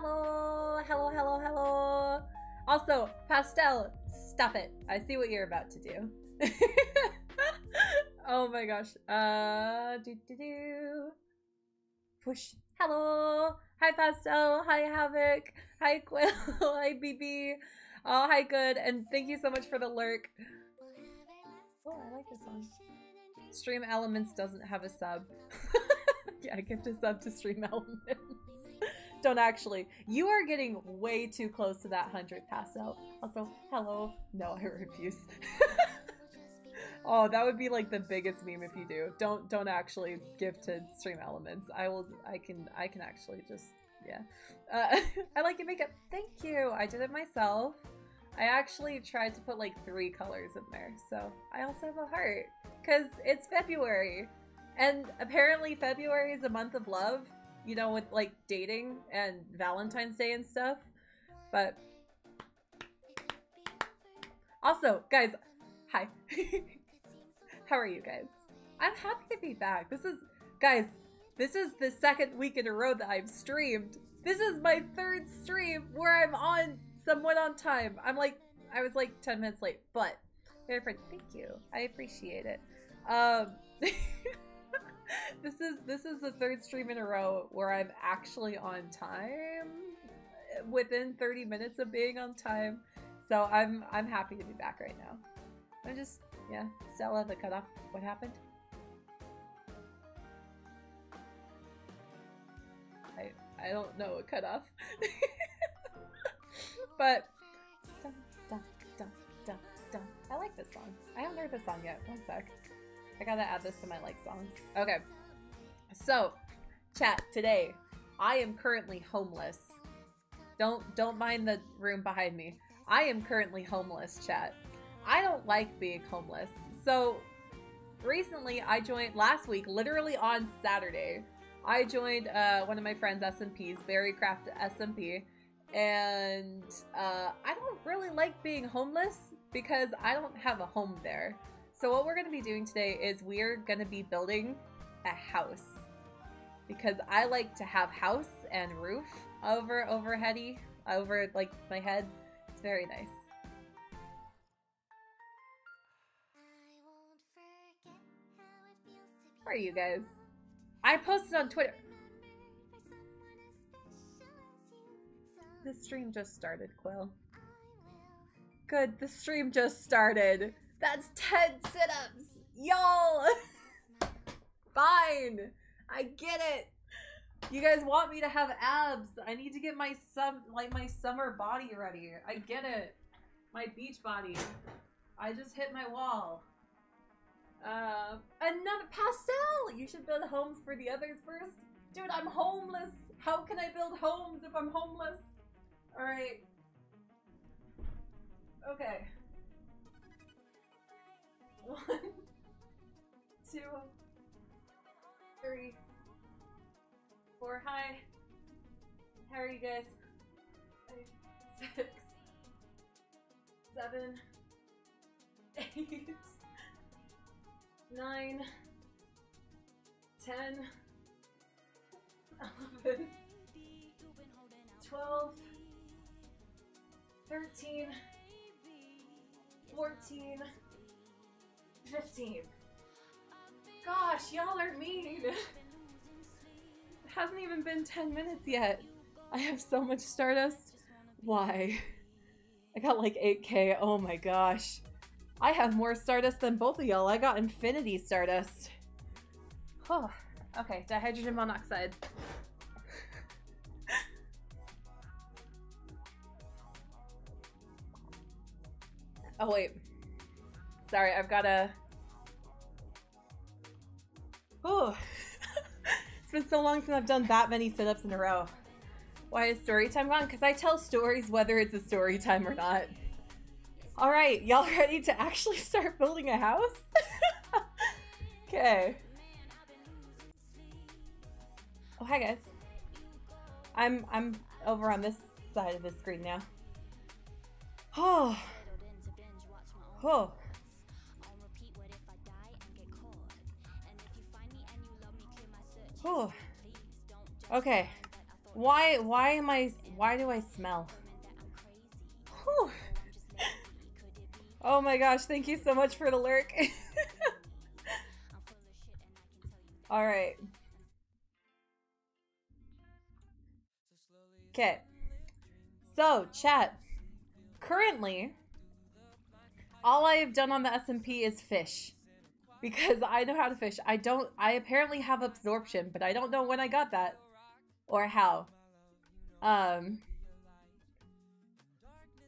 Hello, hello, hello, hello. Also, Pastel, stop it. I see what you're about to do. oh my gosh. Uh, do do do. Push. Hello. Hi, Pastel. Hi, Havoc. Hi, Quill. hi, BB. Oh, hi, good. And thank you so much for the lurk. Oh, I like this one. Stream Elements doesn't have a sub. yeah, gift a sub to Stream Elements. Don't actually. You are getting way too close to that 100 pass out. Also, hello. No, I refuse. oh, that would be like the biggest meme if you do. Don't don't actually give to Stream Elements. I will I can I can actually just yeah. Uh, I like your makeup. Thank you. I did it myself. I actually tried to put like three colors in there. So I also have a heart because it's February. And apparently February is a month of love you know, with like dating and Valentine's Day and stuff. But also, guys, hi. How are you guys? I'm happy to be back. This is, guys, this is the second week in a row that I've streamed. This is my third stream where I'm on somewhat on time. I'm like, I was like 10 minutes late, but thank you. I appreciate it. Um, this is this is the third stream in a row where I'm actually on time within 30 minutes of being on time. So I'm I'm happy to be back right now. I'm just yeah, Stella the cutoff. What happened? I I don't know what cutoff. but dun, dun, dun. I like this song. I haven't heard this song yet. One sec. I gotta add this to my like songs. Okay. So, chat, today, I am currently homeless. Don't don't mind the room behind me. I am currently homeless, chat. I don't like being homeless. So, recently I joined last week, literally on Saturday. I joined uh, one of my friends' SMPs, Berrycraft SMP, and uh, I don't really like being homeless because I don't have a home there. So what we're going to be doing today is we're going to be building a house. Because I like to have house and roof over overheady, over like my head. It's very nice. How are you guys? I posted on Twitter. The stream just started, Quill. Good, the stream just started. That's 10 sit-ups! Y'all! Fine! I get it! You guys want me to have abs. I need to get my sum like my summer body ready. I get it. My beach body. I just hit my wall. Uh, another pastel! You should build homes for the others first. Dude, I'm homeless. How can I build homes if I'm homeless? Alright. Okay. One, two, three, four. Hi. How are you guys? Six, seven, eight, nine, ten, eleven, twelve, thirteen, fourteen. 15. Gosh, y'all are mean. It hasn't even been 10 minutes yet. I have so much Stardust. Why? I got like 8k. Oh my gosh. I have more Stardust than both of y'all. I got Infinity Stardust. Oh, okay. Dihydrogen monoxide. oh, wait. Sorry, I've got a... Oh, it's been so long since I've done that many sit-ups in a row. Why is story time gone? Because I tell stories whether it's a story time or not. All right, y'all ready to actually start building a house? okay. Oh, hi guys. I'm I'm over on this side of the screen now. Oh. Oh. Oh. Okay. Why why am I Why do I smell? Whew. Oh my gosh, thank you so much for the lurk. Alright. Okay. So, chat. Currently, all I have done on the SMP is fish. Because I know how to fish. I don't, I apparently have absorption, but I don't know when I got that. Or how. Um.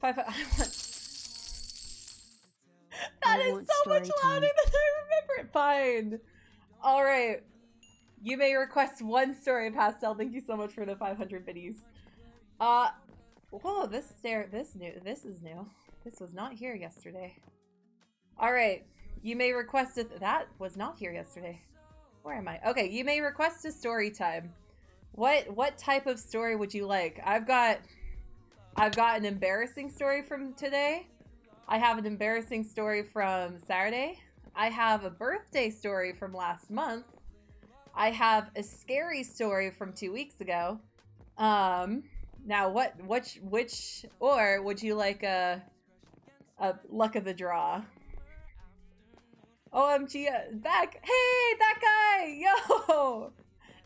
Five, five, that is so much louder time. than I remember it. Fine. All right. You may request one story, Pastel. Thank you so much for the 500 biddies. Uh, whoa, this stair, this new, this is new. This was not here yesterday. All right. You may request it. That was not here yesterday. Where am I? Okay, you may request a story time. What what type of story would you like? I've got I've got an embarrassing story from today. I have an embarrassing story from Saturday. I have a birthday story from last month. I have a scary story from two weeks ago. Um, now what, which, which, or would you like a, a luck of the draw? OMG, back. Hey, that guy. Yo,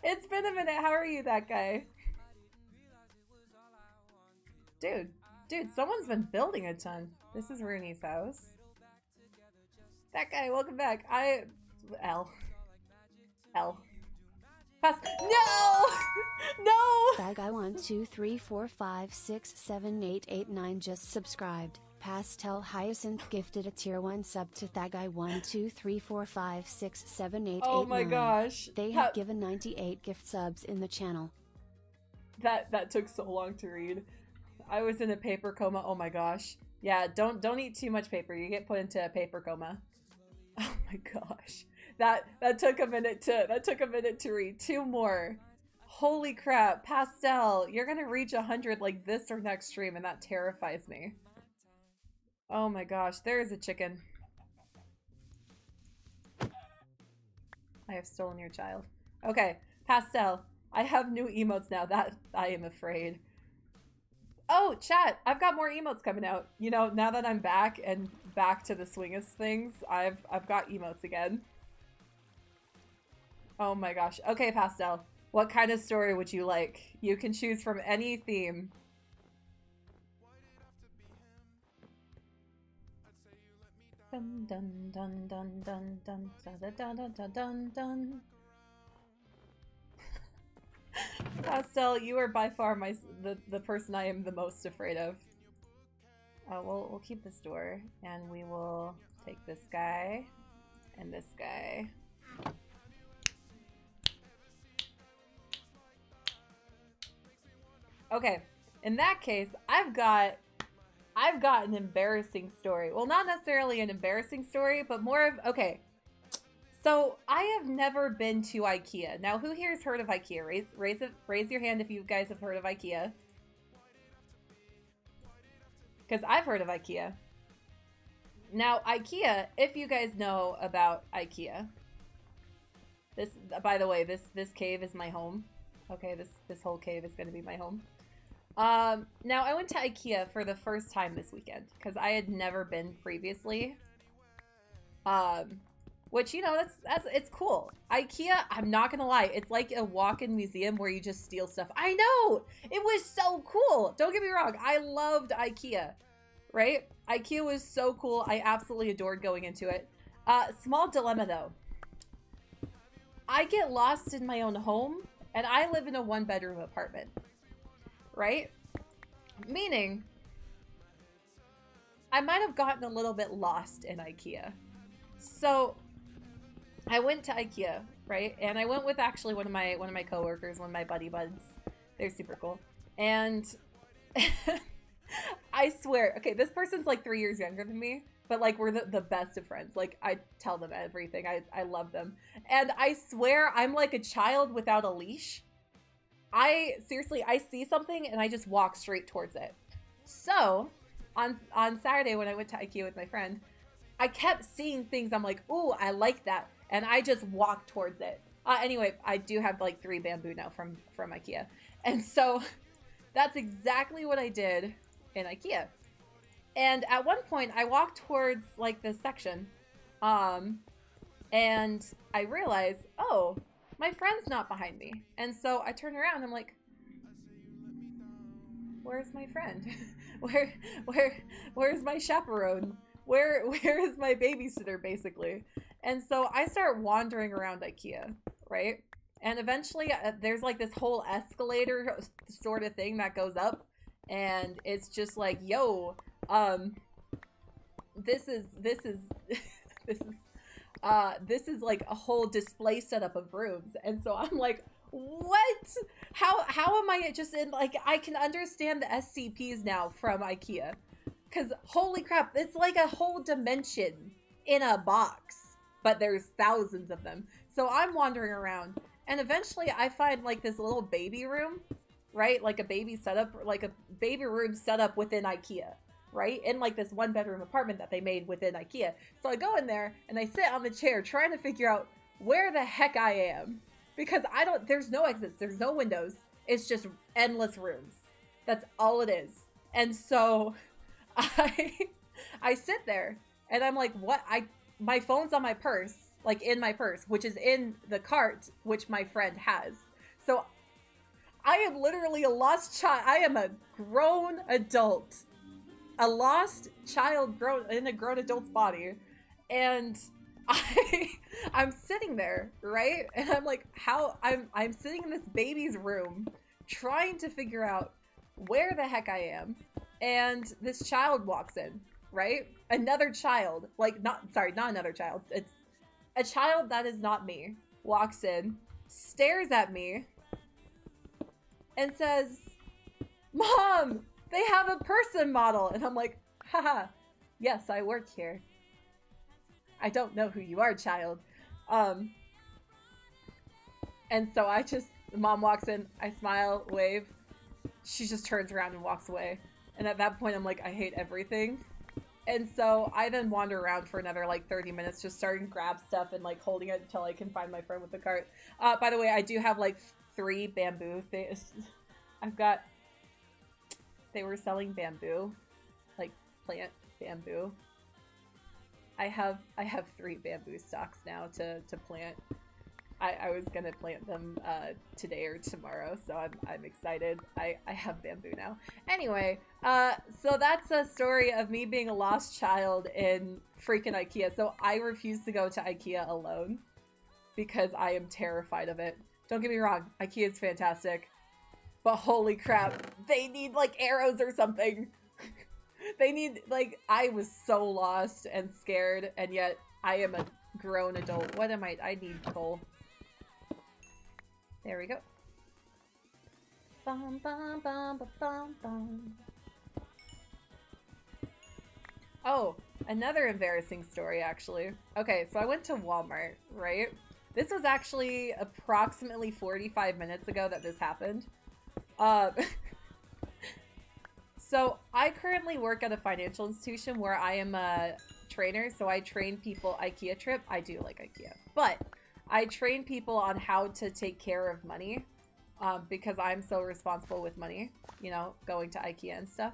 it's been a minute. How are you, that guy? Dude, dude, someone's been building a ton. This is Rooney's house. That guy, welcome back. I, L. L. Pass. No! no! That guy one, two, three, four, five, six, seven, eight, eight, nine just subscribed. Pastel Hyacinth gifted a tier 1 sub to Thagai 1 2 3 4 5 6 7 8 Oh my 9. gosh. They have given 98 gift subs in the channel. That that took so long to read. I was in a paper coma. Oh my gosh. Yeah, don't don't eat too much paper. You get put into a paper coma. Oh my gosh. That that took a minute to that took a minute to read. Two more. Holy crap, Pastel, you're gonna reach 100 like this or next stream, and that terrifies me. Oh my gosh, there is a chicken. I have stolen your child. Okay, Pastel, I have new emotes now. That I am afraid. Oh, chat, I've got more emotes coming out. You know, now that I'm back and back to the swing of things, I've I've got emotes again. Oh my gosh. Okay, Pastel. What kind of story would you like? You can choose from any theme. Dun dun dun dun dun dun dun dun dun dun dun dun. Pastel, you are by far my the the person I am the most afraid of. Uh, we'll we'll keep this door, and we will take this guy and this guy. Okay, in that case, I've got I've got an embarrassing story. Well, not necessarily an embarrassing story, but more of okay. So I have never been to IKEA. Now, who here has heard of IKEA? Raise raise raise your hand if you guys have heard of IKEA. Because I've heard of IKEA. Now, IKEA, if you guys know about IKEA, this by the way, this this cave is my home. Okay, this this whole cave is going to be my home. Um, now I went to IKEA for the first time this weekend because I had never been previously. Um, which you know that's that's it's cool. IKEA, I'm not gonna lie, it's like a walk-in museum where you just steal stuff. I know it was so cool. Don't get me wrong, I loved IKEA, right? IKEA was so cool. I absolutely adored going into it. Uh, small dilemma though. I get lost in my own home, and I live in a one-bedroom apartment right? Meaning, I might have gotten a little bit lost in IKEA. So I went to IKEA, right? And I went with actually one of my one of my coworkers, one of my buddy buds. They're super cool. And I swear, okay, this person's like three years younger than me, but like we're the, the best of friends. Like I tell them everything. I, I love them. And I swear I'm like a child without a leash. I seriously, I see something and I just walk straight towards it. So on on Saturday when I went to IKEA with my friend, I kept seeing things. I'm like, "Ooh, I like that," and I just walked towards it. Uh, anyway, I do have like three bamboo now from from IKEA, and so That's exactly what I did in IKEA. And at one point, I walked towards like this section, um, and I realized, oh, my friend's not behind me. And so I turn around. I'm like, where's my friend? where, where, where's my chaperone? Where, where is my babysitter? Basically. And so I start wandering around IKEA, right? And eventually, uh, there's like this whole escalator sort of thing that goes up, and it's just like, yo, um, this is this is this is uh this is like a whole display setup of rooms, and so I'm like, what? How how am I just in like I can understand the SCPs now from IKEA, because holy crap, it's like a whole dimension in a box but there's thousands of them. So I'm wandering around, and eventually I find like this little baby room, right? Like a baby setup, like a baby room set up within IKEA, right? In like this one bedroom apartment that they made within IKEA. So I go in there and I sit on the chair trying to figure out where the heck I am. Because I don't, there's no exits, there's no windows. It's just endless rooms. That's all it is. And so I, I sit there and I'm like, what? I my phone's on my purse, like in my purse, which is in the cart, which my friend has. So I am literally a lost child. I am a grown adult, a lost child grown in a grown adult's body, and I I'm sitting there, right? And I'm like, how I'm I'm sitting in this baby's room, trying to figure out where the heck I am, and this child walks in, right? Another child, like not sorry, not another child. It's a child that is not me. Walks in, stares at me, and says, "Mom, they have a person model." And I'm like, "Haha, yes, I work here." I don't know who you are, child. Um, and so I just, mom walks in, I smile, wave. She just turns around and walks away. And at that point, I'm like, I hate everything. And so I then wander around for another like 30 minutes, just starting to grab stuff and like holding it until I can find my friend with the cart. Uh, by the way, I do have like three bamboo things. I've got, they were selling bamboo, like plant bamboo. I have I have three bamboo stalks now to, to plant. I, I was gonna plant them uh, today or tomorrow, so I'm, I'm excited. I, I have bamboo now. Anyway, uh, so that's a story of me being a lost child in freaking IKEA. So I refuse to go to IKEA alone because I am terrified of it. Don't get me wrong, IKEA is fantastic, but holy crap, they need like arrows or something. they need like I was so lost and scared, and yet I am a grown adult. What am I? I need coal. There we go. Bum, bum, bum. Oh, another embarrassing story, actually. Okay, so I went to Walmart, right? This was actually approximately 45 minutes ago that this happened. Um, so I currently work at a financial institution where I am a trainer, so I train people IKEA trip. I do like IKEA, but I train people on how to take care of money um, because I'm so responsible with money, you know, going to IKEA and stuff.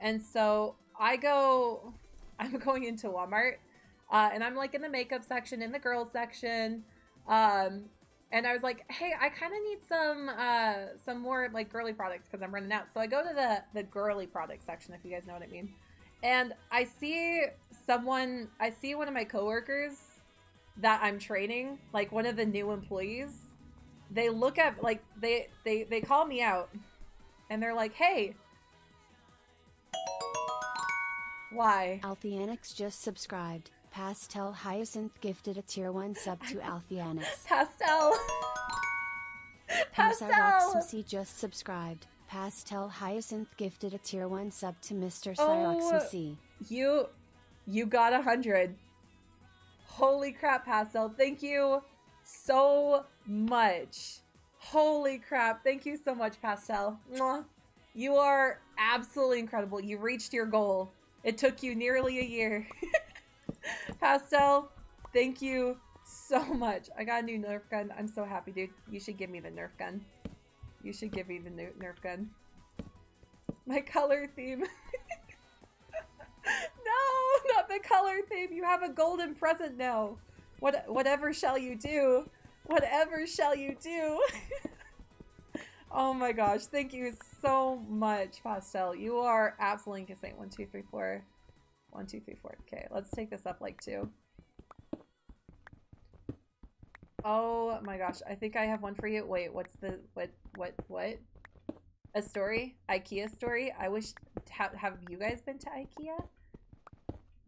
And so I go, I'm going into Walmart uh, and I'm like in the makeup section, in the girls section. Um, and I was like, hey, I kind of need some uh, some more like girly products because I'm running out. So I go to the the girly product section, if you guys know what I mean. And I see someone, I see one of my coworkers that I'm training, like one of the new employees, they look at like they they they call me out and they're like, "Hey, why?" Alphianix just subscribed. Pastel Hyacinth gifted a tier 1 sub to Alphianix. Pastel. Pastel. C just subscribed. Pastel Hyacinth gifted a tier 1 sub to Mr. Cyroxy. Oh, you you got a 100. Holy crap, Pastel. Thank you so much. Holy crap. Thank you so much, Pastel. Mwah. You are absolutely incredible. You reached your goal. It took you nearly a year. Pastel, thank you so much. I got a new Nerf gun. I'm so happy, dude. You should give me the Nerf gun. You should give me the new Nerf gun. My color theme. no, not the color theme. You have a golden present now. What whatever shall you do? Whatever shall you do? oh my gosh, thank you so much, Pastel. You are absolutely insane. One, two, three, four. One, two, three, four. Okay, let's take this up like two. Oh my gosh, I think I have one for you. Wait, what's the what what what? A story? IKEA story? I wish have have you guys been to IKEA?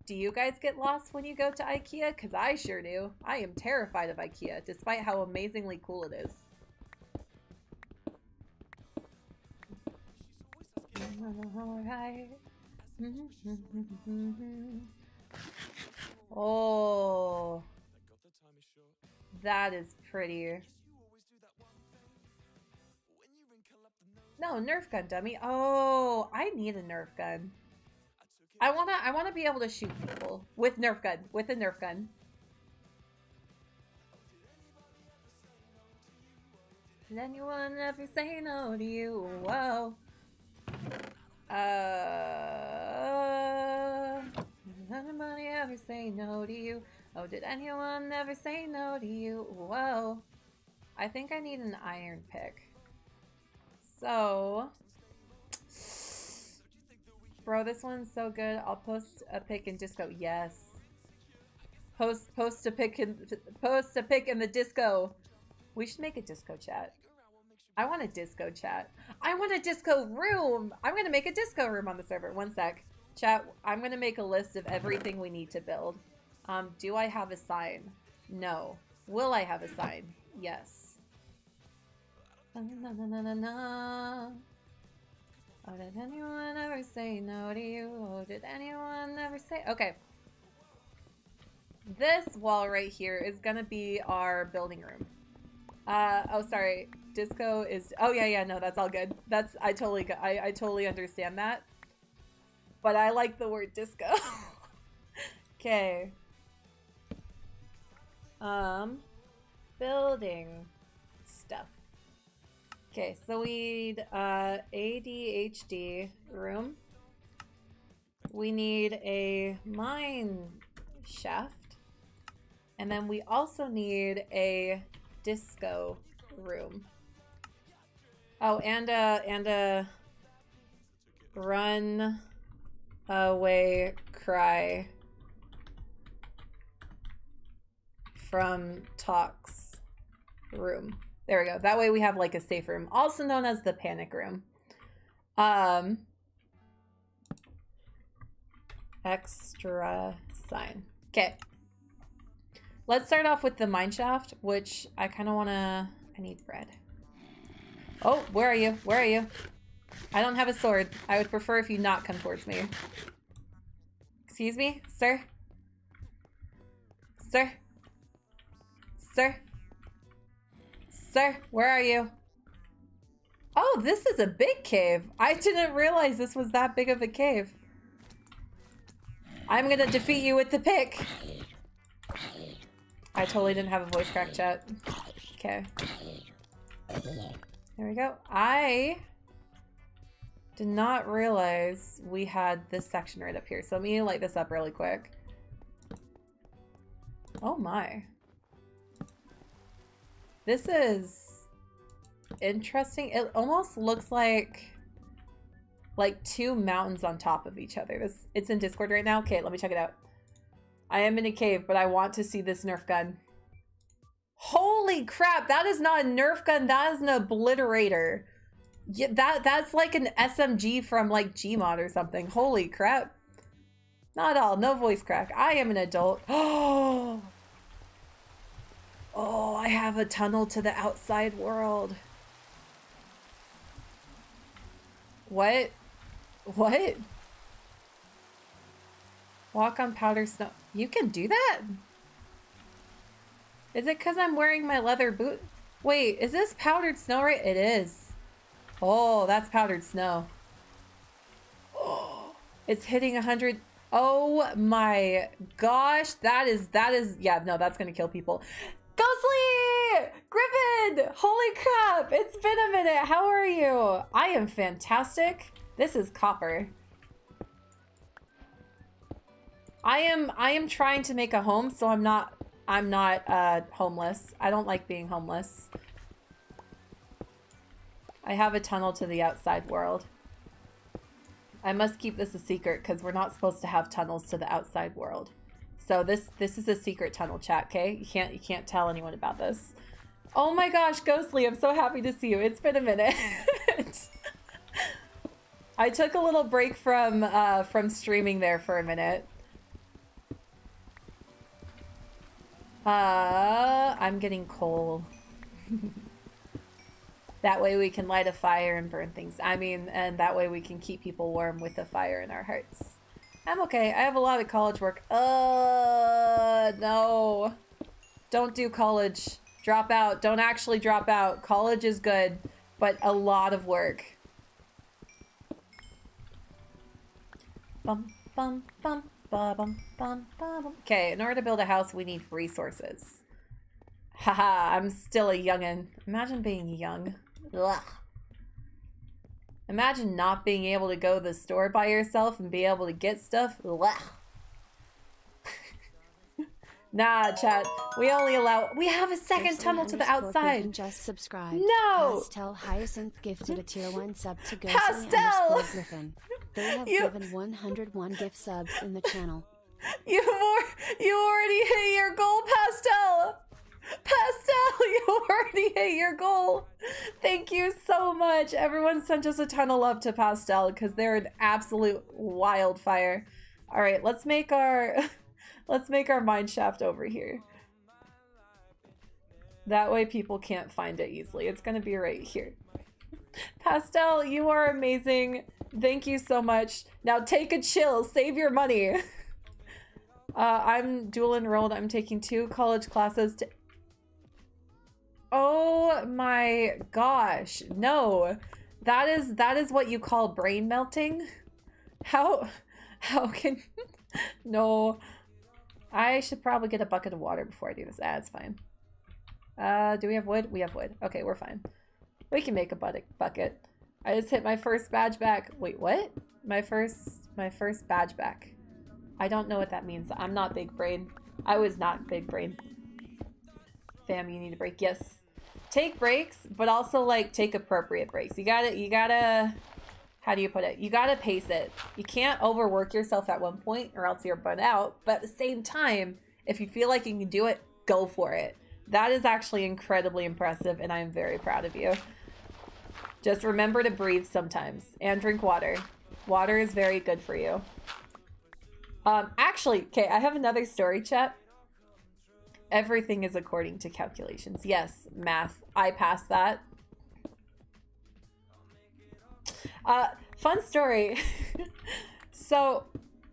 Do you guys get lost when you go to IKEA? Cuz I sure do. I am terrified of IKEA despite how amazingly cool it is. Oh. That is pretty. No, Nerf gun, dummy. Oh, I need a Nerf gun. I wanna, I wanna be able to shoot people with Nerf gun, with a Nerf gun. Did anyone ever say no to you? Whoa. Uh, did anybody ever say no to you? Oh, did anyone ever say no to you? Whoa. I think I need an iron pick. So... Bro, this one's so good. I'll post a pic in disco. Yes. Post post a pic in post a pic in the disco. We should make a disco chat. I want a disco chat. I want a disco room. I'm gonna make a disco room on the server. One sec. Chat, I'm gonna make a list of everything we need to build. Um, do I have a sign? No. Will I have a sign? Yes. Na, na, na. Oh, did anyone ever say no to you? Oh, did anyone ever say... Okay. This wall right here is gonna be our building room. Uh, oh, sorry. Disco is... Oh, yeah, yeah, no, that's all good. That's... I totally... I, I totally understand that. But I like the word disco. okay. Um, building stuff. Okay, so we need uh, ADHD room. We need a mine shaft. And then we also need a disco room. Oh, and a, and a run away cry from Talk's room. There we go. That way we have like a safe room, also known as the panic room. Um, extra sign. Okay. Let's start off with the mine shaft, which I kind of want to... I need bread. Oh, where are you? Where are you? I don't have a sword. I would prefer if you not come towards me. Excuse me, sir? Sir? Sir? Sir, where are you? Oh, this is a big cave. I didn't realize this was that big of a cave. I'm gonna defeat you with the pick. I totally didn't have a voice crack chat. Okay. There we go. I did not realize we had this section right up here. So let me light this up really quick. Oh my. This is interesting. It almost looks like like two mountains on top of each other. This it's in Discord right now. Okay, let me check it out. I am in a cave, but I want to see this Nerf gun. Holy crap, that is not a Nerf gun, that is an obliterator. Yeah, that that's like an SMG from like Gmod or something. Holy crap. Not all, no voice crack. I am an adult. Oh Oh, I have a tunnel to the outside world. What? What? Walk on powder snow. You can do that? Is it because I'm wearing my leather boot? Wait, is this powdered snow right? It is. Oh, that's powdered snow. Oh, it's hitting 100. Oh my gosh. That is, that is, yeah, no, that's going to kill people. Ghostly! Griffin! Holy crap! It's been a minute. How are you? I am fantastic. This is copper. I am I am trying to make a home, so I'm not I'm not uh, homeless. I don't like being homeless. I have a tunnel to the outside world. I must keep this a secret because we're not supposed to have tunnels to the outside world. So this this is a secret tunnel chat, okay? You can't you can't tell anyone about this. Oh my gosh, Ghostly, I'm so happy to see you. It's been a minute. I took a little break from uh, from streaming there for a minute. Uh, I'm getting coal. that way we can light a fire and burn things. I mean, and that way we can keep people warm with a fire in our hearts. I'm okay. I have a lot of college work. Uh, no. Don't do college. Drop out. Don't actually drop out. College is good, but a lot of work. Bum, bum, bum, ba, bum, bum, ba, bum. Okay, in order to build a house, we need resources. Haha, I'm still a youngin'. Imagine being young. Ugh. Imagine not being able to go to the store by yourself and be able to get stuff. Nah, chat. We only allow. We have a second tunnel to the outside. Just subscribed. No! Pastel Hyacinth gifted a tier 1 sub to Ghostly Pastel! Griffin. They have You- given 101 gift subs in the channel. You more. You already hit your goal, Pastel. Pastel, you already hit your goal. Thank you so much. Everyone sent us a ton of love to Pastel because they're an absolute wildfire. All right, let's make our let's make our mine shaft over here. That way people can't find it easily. It's gonna be right here. Pastel, you are amazing. Thank you so much. Now take a chill. Save your money. Uh, I'm dual enrolled. I'm taking two college classes to. Oh my gosh! No, that is that is what you call brain melting. How how can no? I should probably get a bucket of water before I do this. Ah, it's fine. Uh, do we have wood? We have wood. Okay, we're fine. We can make a bucket. Bucket. I just hit my first badge back. Wait, what? My first my first badge back. I don't know what that means. I'm not big brain. I was not big brain. Fam, you need a break. Yes. Take breaks, but also like take appropriate breaks. You gotta you gotta how do you put it? You gotta pace it. You can't overwork yourself at one point or else you're burnt out. But at the same time, if you feel like you can do it, go for it. That is actually incredibly impressive and I am very proud of you. Just remember to breathe sometimes and drink water. Water is very good for you. Um, actually, okay, I have another story, chat. Everything is according to calculations. Yes, math. I passed that. Uh, fun story. so,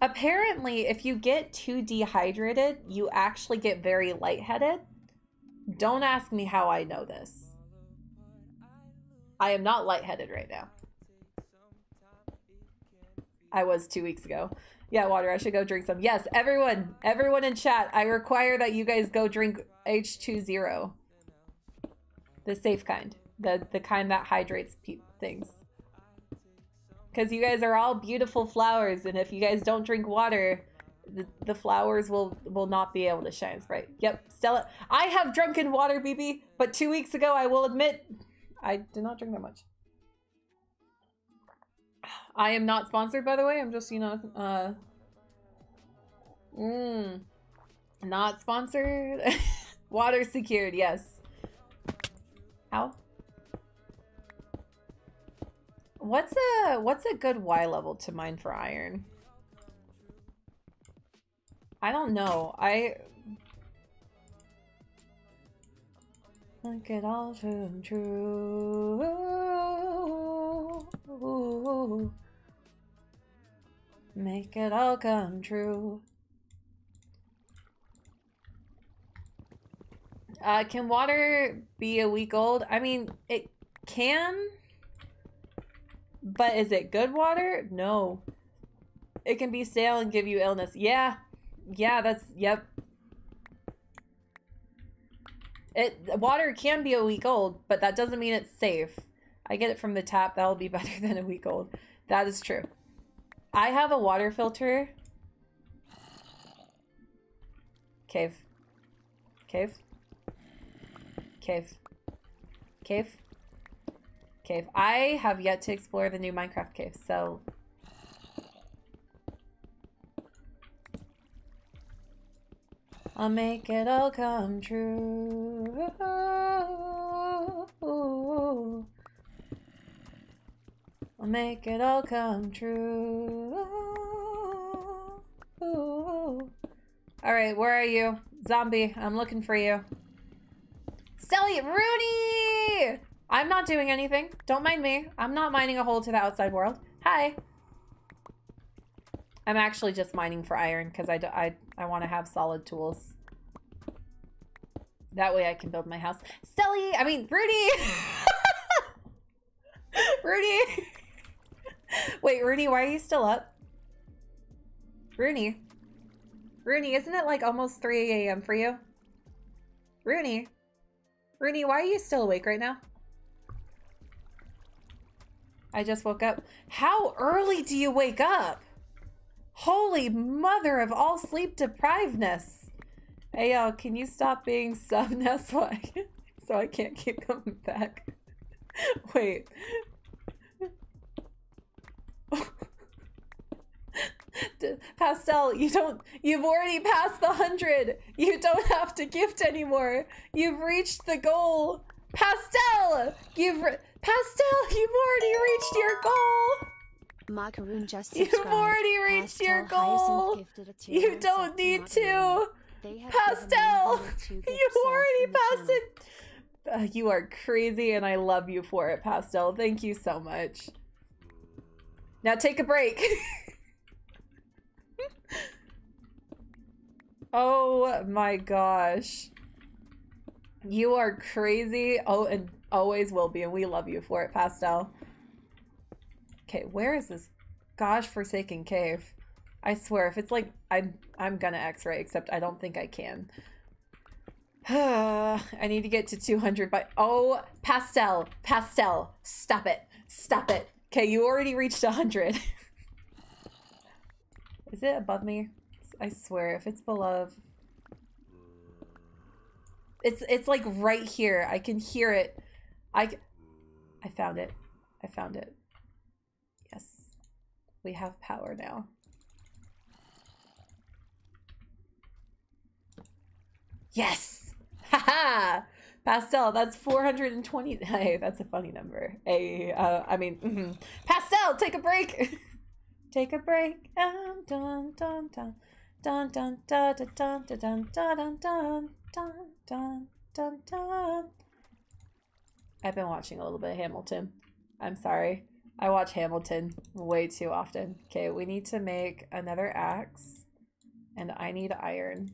apparently, if you get too dehydrated, you actually get very lightheaded. Don't ask me how I know this. I am not lightheaded right now. I was two weeks ago. Yeah, water. I should go drink some. Yes, everyone, everyone in chat, I require that you guys go drink H20. The safe kind. The the kind that hydrates things. Cuz you guys are all beautiful flowers and if you guys don't drink water, the, the flowers will will not be able to shine bright. Yep, Stella. I have drunken water, BB, but 2 weeks ago I will admit I did not drink that much. I am not sponsored, by the way. I'm just, you know, uh, mm, not sponsored. Water secured, yes. How? What's a what's a good Y level to mine for iron? I don't know. I Make it all come true. Make it all come true. Uh, can water be a week old? I mean, it can. But is it good water? No. It can be stale and give you illness. Yeah. Yeah, that's, yep. It water can be a week old, but that doesn't mean it's safe. I get it from the tap. That'll be better than a week old. That is true. I have a water filter. Cave. Cave. Cave. Cave. Cave. I have yet to explore the new Minecraft cave, so... I'll make it all come true. I'll make it all come true. Alright, where are you? Zombie, I'm looking for you. Stelly, Rudy! I'm not doing anything. Don't mind me. I'm not mining a hole to the outside world. Hi. I'm actually just mining for iron because I, I, I want to have solid tools. That way I can build my house. Stelly, I mean, Rudy! Rudy! Wait, Rooney, why are you still up? Rooney. Rooney, isn't it like almost 3 a.m. for you? Rooney. Rooney, why are you still awake right now? I just woke up. How early do you wake up? Holy mother of all sleep deprivedness. Hey, y'all, can you stop being sub so I, so I can't keep coming back? Wait, Pastel, you don't, you've already passed the hundred. You don't have to gift anymore. You've reached the goal. Pastel, you've, Pastel, you've already reached your goal. Macaroon just You've already reached your goal. You don't need to. Pastel, you already passed it. Uh, you are crazy and I love you for it, Pastel. Thank you so much. Now take a break. oh my gosh. You are crazy. Oh, and always will be, and we love you for it, Pastel. Okay, where is this gosh forsaken cave? I swear, if it's like I'm I'm gonna X-ray, except I don't think I can. I need to get to 200 by oh pastel pastel stop it stop it okay you already reached 100 Is it above me? I swear, if it's below... It's, it's like right here. I can hear it. I, I found it. I found it. Yes. We have power now. Yes! Haha! Pastel, that's 420. Hey, that's a funny number. Hey, uh, I mean, mm -hmm. Pastel, take a break! Take a break and dun dun dun dun dun dun dun dun dun dun dun dun dun dun dun. I've been watching a little bit of Hamilton. I'm sorry. I watch Hamilton way too often. Okay, we need to make another axe. And I need iron.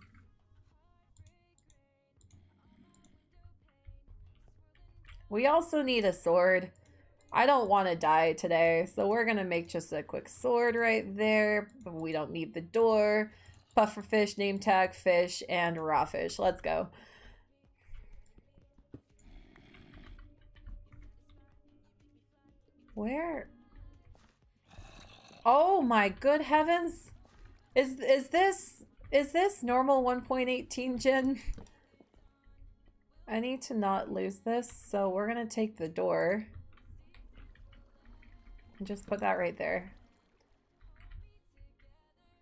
We also need a sword. I don't want to die today, so we're going to make just a quick sword right there. We don't need the door. Puffer fish, name tag, fish, and raw fish. Let's go. Where? Oh my good heavens. Is is this is this normal 1.18 gen? I need to not lose this, so we're gonna take the door. And just put that right there.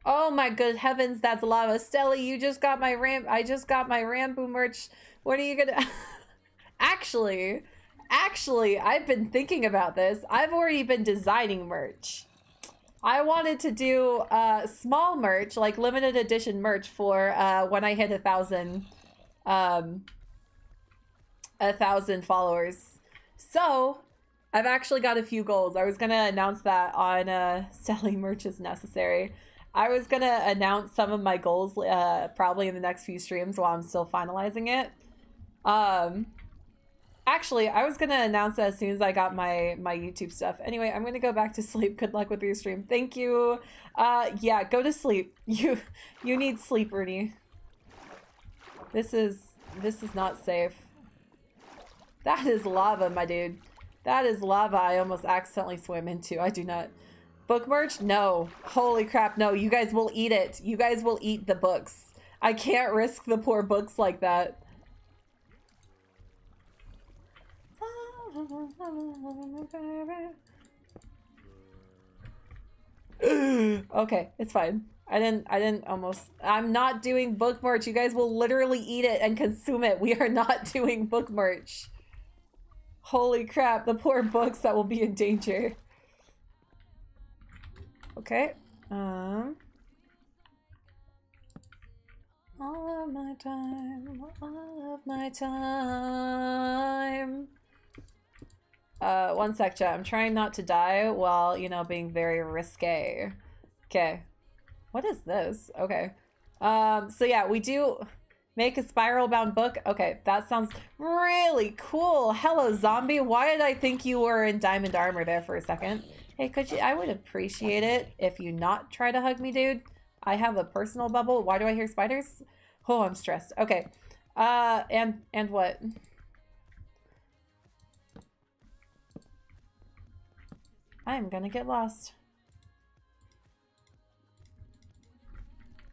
Oh my good heavens, that's lava. Stelly, you just got my ram- I just got my Ranboo merch. What are you gonna- Actually, actually, I've been thinking about this. I've already been designing merch. I wanted to do uh, small merch, like limited edition merch for uh, when I hit a thousand, um, a thousand followers. So I've actually got a few goals. I was to announce that on uh, Selling Merch is Necessary. I was to announce some of my goals uh, probably in the next few streams while I'm still finalizing it. Um, actually, I was to announce that as soon as I got my, my YouTube stuff. Anyway, I'm to go back to sleep. Good luck with your stream. Thank you. Uh, yeah, go to sleep. You, you need sleep, Ernie. This is, this is not safe. That is lava, my dude. That is lava I almost accidentally swam into. I do not Book merch? No. Holy crap, no. You guys will eat it. You guys will eat the books. I can't risk the poor books like that. okay, it's fine. I didn't I didn't almost I'm not doing book merch. You guys will literally eat it and consume it. We are not doing book merch. Holy crap, the poor books that will be in danger. Okay. Um all of my time, all of my time. Uh, one sec, chat. I'm trying not to die while, you know, being very risque. Okay. What is this? Okay. Um, so yeah, we do make a spiral bound book. Okay, that sounds really cool. Hello, zombie. Why did I think you were in diamond armor there for a second? Hey, could you, I would appreciate it if you not try to hug me, dude. I have a personal bubble. Why do I hear spiders? Oh, I'm stressed. Okay. Uh, and, and what? I'm gonna get lost.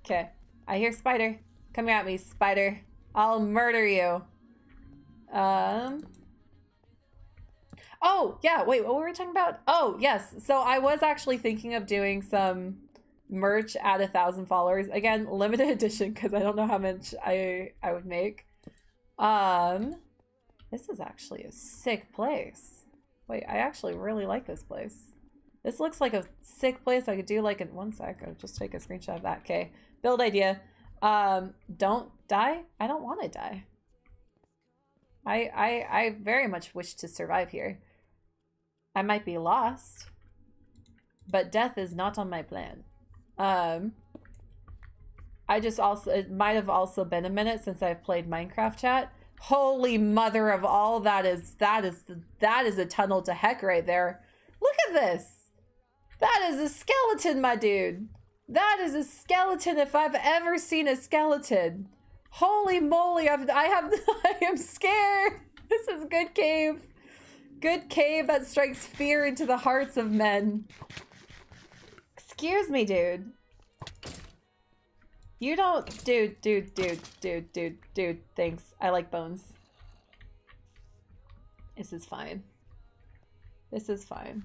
Okay. I hear spider. Come at me, spider. I'll murder you. Um. Oh, yeah, wait, what were we talking about? Oh, yes. So I was actually thinking of doing some merch at a thousand followers. Again, limited edition because I don't know how much I I would make. Um this is actually a sick place. Wait, I actually really like this place. This looks like a sick place. I could do like in one sec. I'll just take a screenshot of that. Okay. Build idea. Um, don't die. I don't want to die. I, I, I very much wish to survive here. I might be lost, but death is not on my plan. Um, I just also, it might have also been a minute since I've played Minecraft chat. Holy mother of all that is, that is, that is a tunnel to heck right there. Look at this. That is a skeleton, my dude. That is a skeleton if I've ever seen a skeleton. Holy moly, I've, I have, I am scared. This is a good cave. Good cave that strikes fear into the hearts of men. Excuse me, dude. You don't, dude, dude, dude, dude, dude, dude, thanks. I like bones. This is fine. This is fine.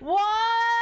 Why?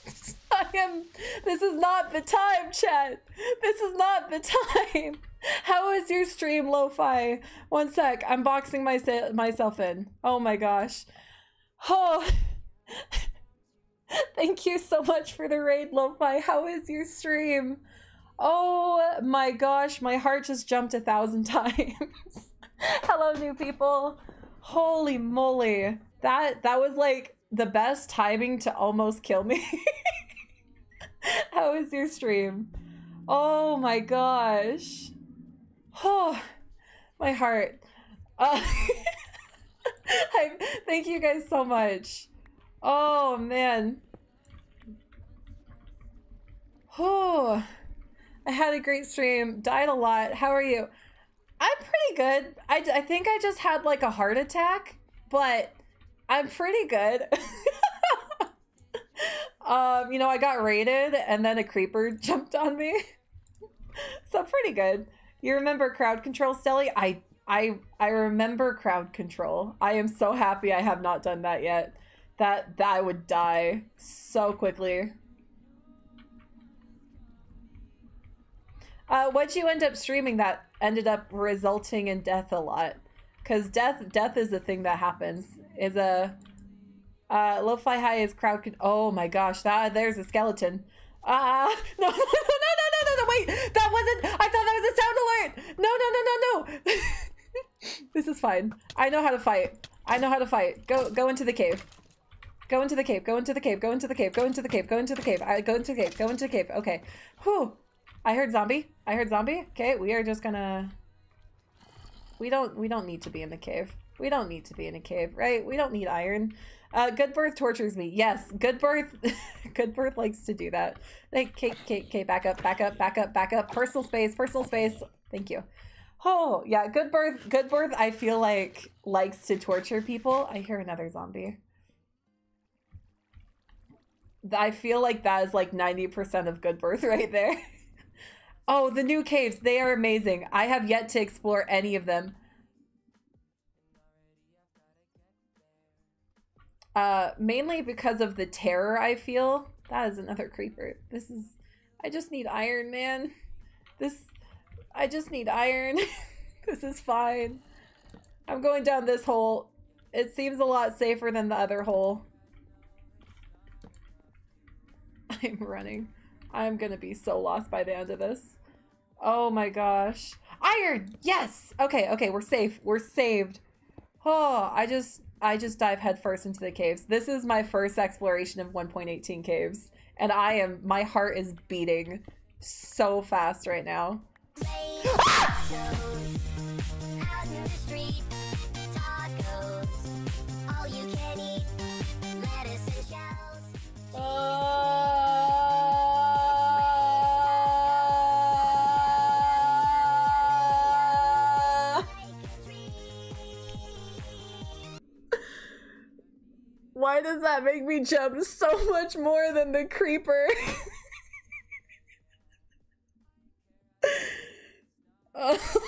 I am. This is not the time, chat. This is not the time. How is your stream, Lo-fi? One sec. I'm boxing my myself in. Oh my gosh. Oh. Thank you so much for the raid, Lo-fi. How is your stream? Oh my gosh, my heart just jumped a thousand times. Hello, new people. Holy moly. That that was like the best timing to almost kill me. How is your stream? Oh my gosh. Oh, my heart. Uh, I, thank you guys so much. Oh man. Oh, I had a great stream. Died a lot. How are you? I'm pretty good. I, I think I just had like a heart attack, but I'm pretty good. um, you know, I got raided and then a creeper jumped on me. so pretty good. You remember crowd control, Stelly? I I I remember crowd control. I am so happy I have not done that yet. That that I would die so quickly. Uh, what'd you end up streaming that ended up resulting in death a lot? Because death death is a thing that happens. Is a uh, lo-fi high is crowd. Con- oh my gosh, that there's a skeleton. Ah, uh, no, no, no, no, no, no, no, wait, that wasn't. I thought that was a sound alert. No, no, no, no, no. this is fine. I know how to fight. I know how to fight. Go, go into the cave. Go into the cave. Go into the cave. Go into the cave. Go into the cave. Go into the cave. I go into the cave. Go into the cave. Okay. Whew. I heard zombie. I heard zombie. Okay, we are just gonna... We don't, we don't need to be in the cave. We don't need to be in a cave, right? We don't need iron. Uh, good birth tortures me. Yes, good birth. good birth likes to do that. Like, Kate, Kate, Kate, back up, back up, back up, back up. Personal space, personal space. Thank you. Oh yeah, good birth. Good birth. I feel like likes to torture people. I hear another zombie. I feel like that is like ninety percent of good birth right there. oh, the new caves. They are amazing. I have yet to explore any of them. Uh, mainly because of the terror I feel. That is another creeper. This is... I just need iron, man. This... I just need iron. this is fine. I'm going down this hole. It seems a lot safer than the other hole. I'm running. I'm gonna be so lost by the end of this. Oh my gosh. Iron! Yes! Okay, okay, we're safe. We're saved. Oh, I just I just dive headfirst into the caves. This is my first exploration of 1.18 caves, and I am my heart is beating so fast right now. Why does that make me jump so much more than the creeper? oh.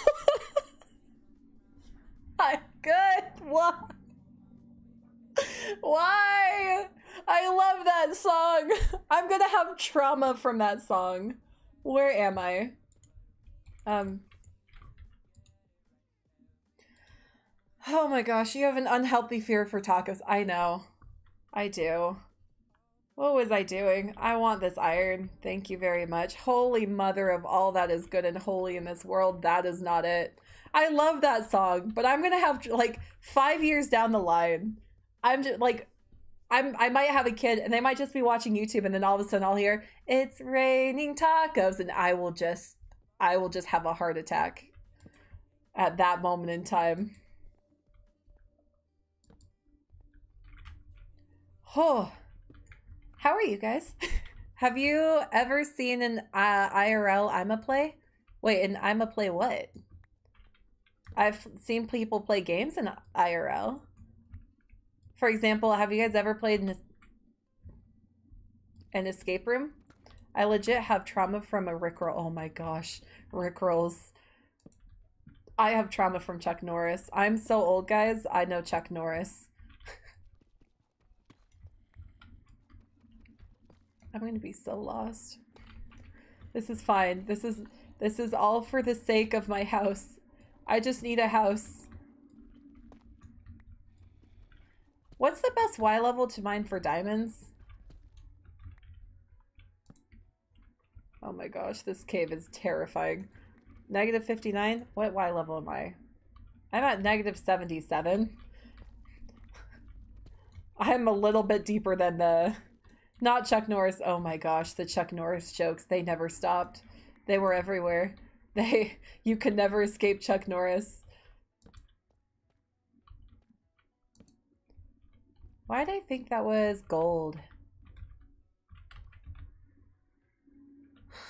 I'm good. Why? Why? I love that song. I'm gonna have trauma from that song. Where am I? Um. Oh my gosh, you have an unhealthy fear for tacos. I know. I do. What was I doing? I want this iron. Thank you very much. Holy mother of all that is good and holy in this world, that is not it. I love that song, but I'm gonna have like five years down the line. I'm just like, I'm I might have a kid and they might just be watching YouTube and then all of a sudden I'll hear it's raining tacos and I will just I will just have a heart attack at that moment in time. Oh, how are you guys? Have you ever seen an uh, IRL I'm a play? Wait, an I'm a play what? I've seen people play games in IRL. For example, have you guys ever played an, an escape room? I legit have trauma from a Rickroll. Oh my gosh, Rickrolls. I have trauma from Chuck Norris. I'm so old, guys. I know Chuck Norris. I'm going to be so lost. This is fine. This is this is all for the sake of my house. I just need a house. What's the best Y level to mine for diamonds? Oh my gosh, this cave is terrifying. Negative 59? What Y level am I? I'm at negative 77. I'm a little bit deeper than the not Chuck Norris. Oh my gosh, the Chuck Norris jokes. They never stopped. They were everywhere. They you could never escape Chuck Norris. Why did I think that was gold?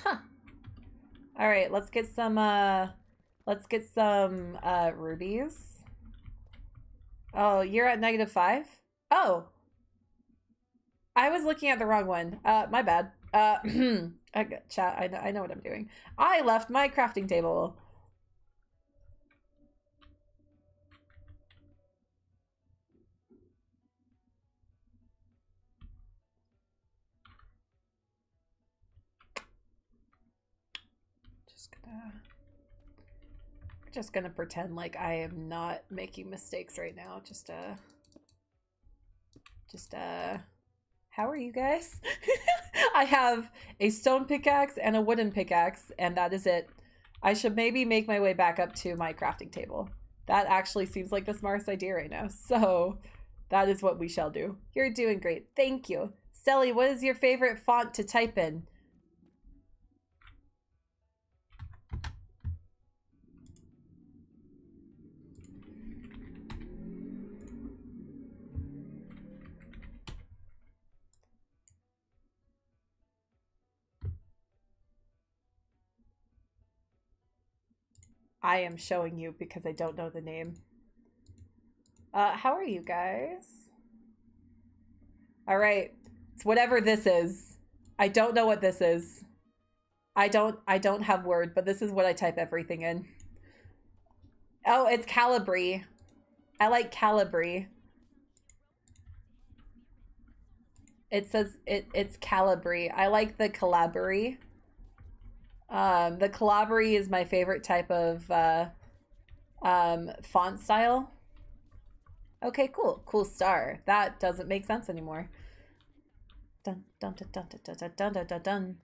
Huh. All right, let's get some uh let's get some uh rubies. Oh, you're at negative 5? Oh, I was looking at the wrong one. Uh, my bad. Uh, I got chat. I know, I know what I'm doing. I left my crafting table. Just gonna, just gonna pretend like I am not making mistakes right now. Just uh, just uh. How are you guys? I have a stone pickaxe and a wooden pickaxe, and that is it. I should maybe make my way back up to my crafting table. That actually seems like the smartest idea right now. So that is what we shall do. You're doing great. Thank you. Stelly, what is your favorite font to type in? I am showing you because I don't know the name. Uh, how are you guys? All right. It's whatever this is. I don't know what this is. I don't I don't have word, but this is what I type everything in. Oh, it's Calibri. I like Calibri. It says it it's Calibri. I like the Calabri. Um, the Calabri is my favorite type of uh, um, font style. Okay, cool. Cool star. That doesn't make sense anymore. Dun dun dun dun dun dun dun dun dun dun.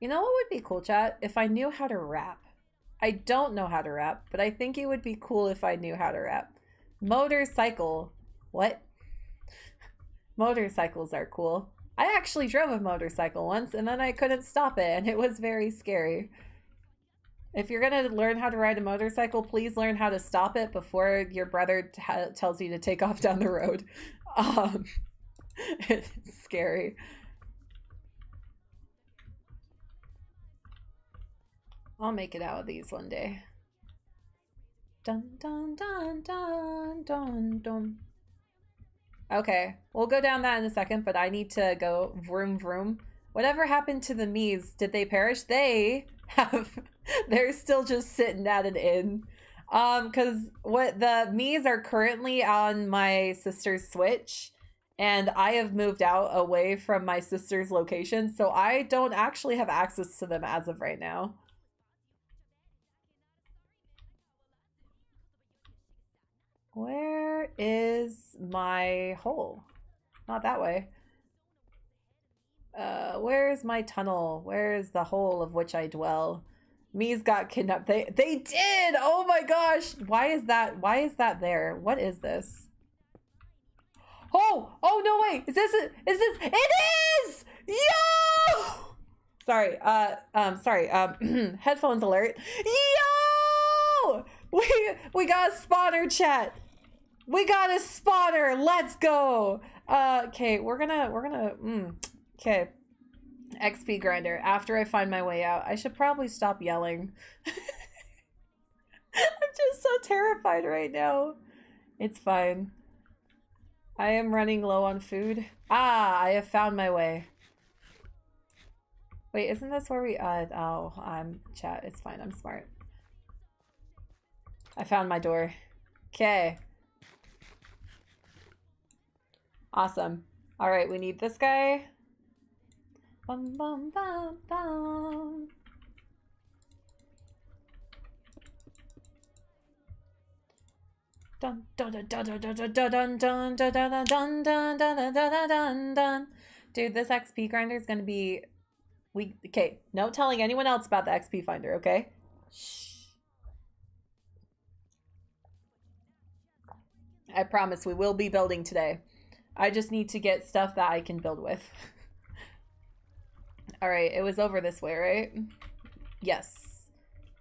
You know what would be cool, chat? If I knew how to rap. I don't know how to rap, but I think it would be cool if I knew how to rap. Motorcycle. What? Motorcycles are cool. I actually drove a motorcycle once and then I couldn't stop it and it was very scary. If you're going to learn how to ride a motorcycle, please learn how to stop it before your brother tells you to take off down the road. Um, it's scary. I'll make it out of these one day. Dun dun dun dun dun dun. Okay, we'll go down that in a second, but I need to go vroom vroom. Whatever happened to the Miis? Did they perish? They have, they're still just sitting at an inn. Um, cause what the Miis are currently on my sister's Switch and I have moved out away from my sister's location, so I don't actually have access to them as of right now. Where is my hole? Not that way. Uh, where is my tunnel? Where is the hole of which I dwell? Miis got kidnapped. They they did. Oh my gosh. Why is that? Why is that there? What is this? Oh, oh no way. Is this is this it is? Yo! Sorry. Uh um sorry. Um headphones alert. Yo! We we got a spawner chat. We got a spawner. Let's go. Uh, okay, we're gonna we're gonna. Mm, okay, XP grinder. After I find my way out, I should probably stop yelling. I'm just so terrified right now. It's fine. I am running low on food. Ah, I have found my way. Wait, isn't this where we, uh, oh, I'm, chat, it's fine, I'm smart. I found my door. Okay. Awesome. All right, we need this guy. Bum, bum, bum, bum. Dude, this XP grinder is gonna be we okay, no telling anyone else about the XP finder, okay? Shh. I promise we will be building today. I just need to get stuff that I can build with. All right, it was over this way, right? Yes.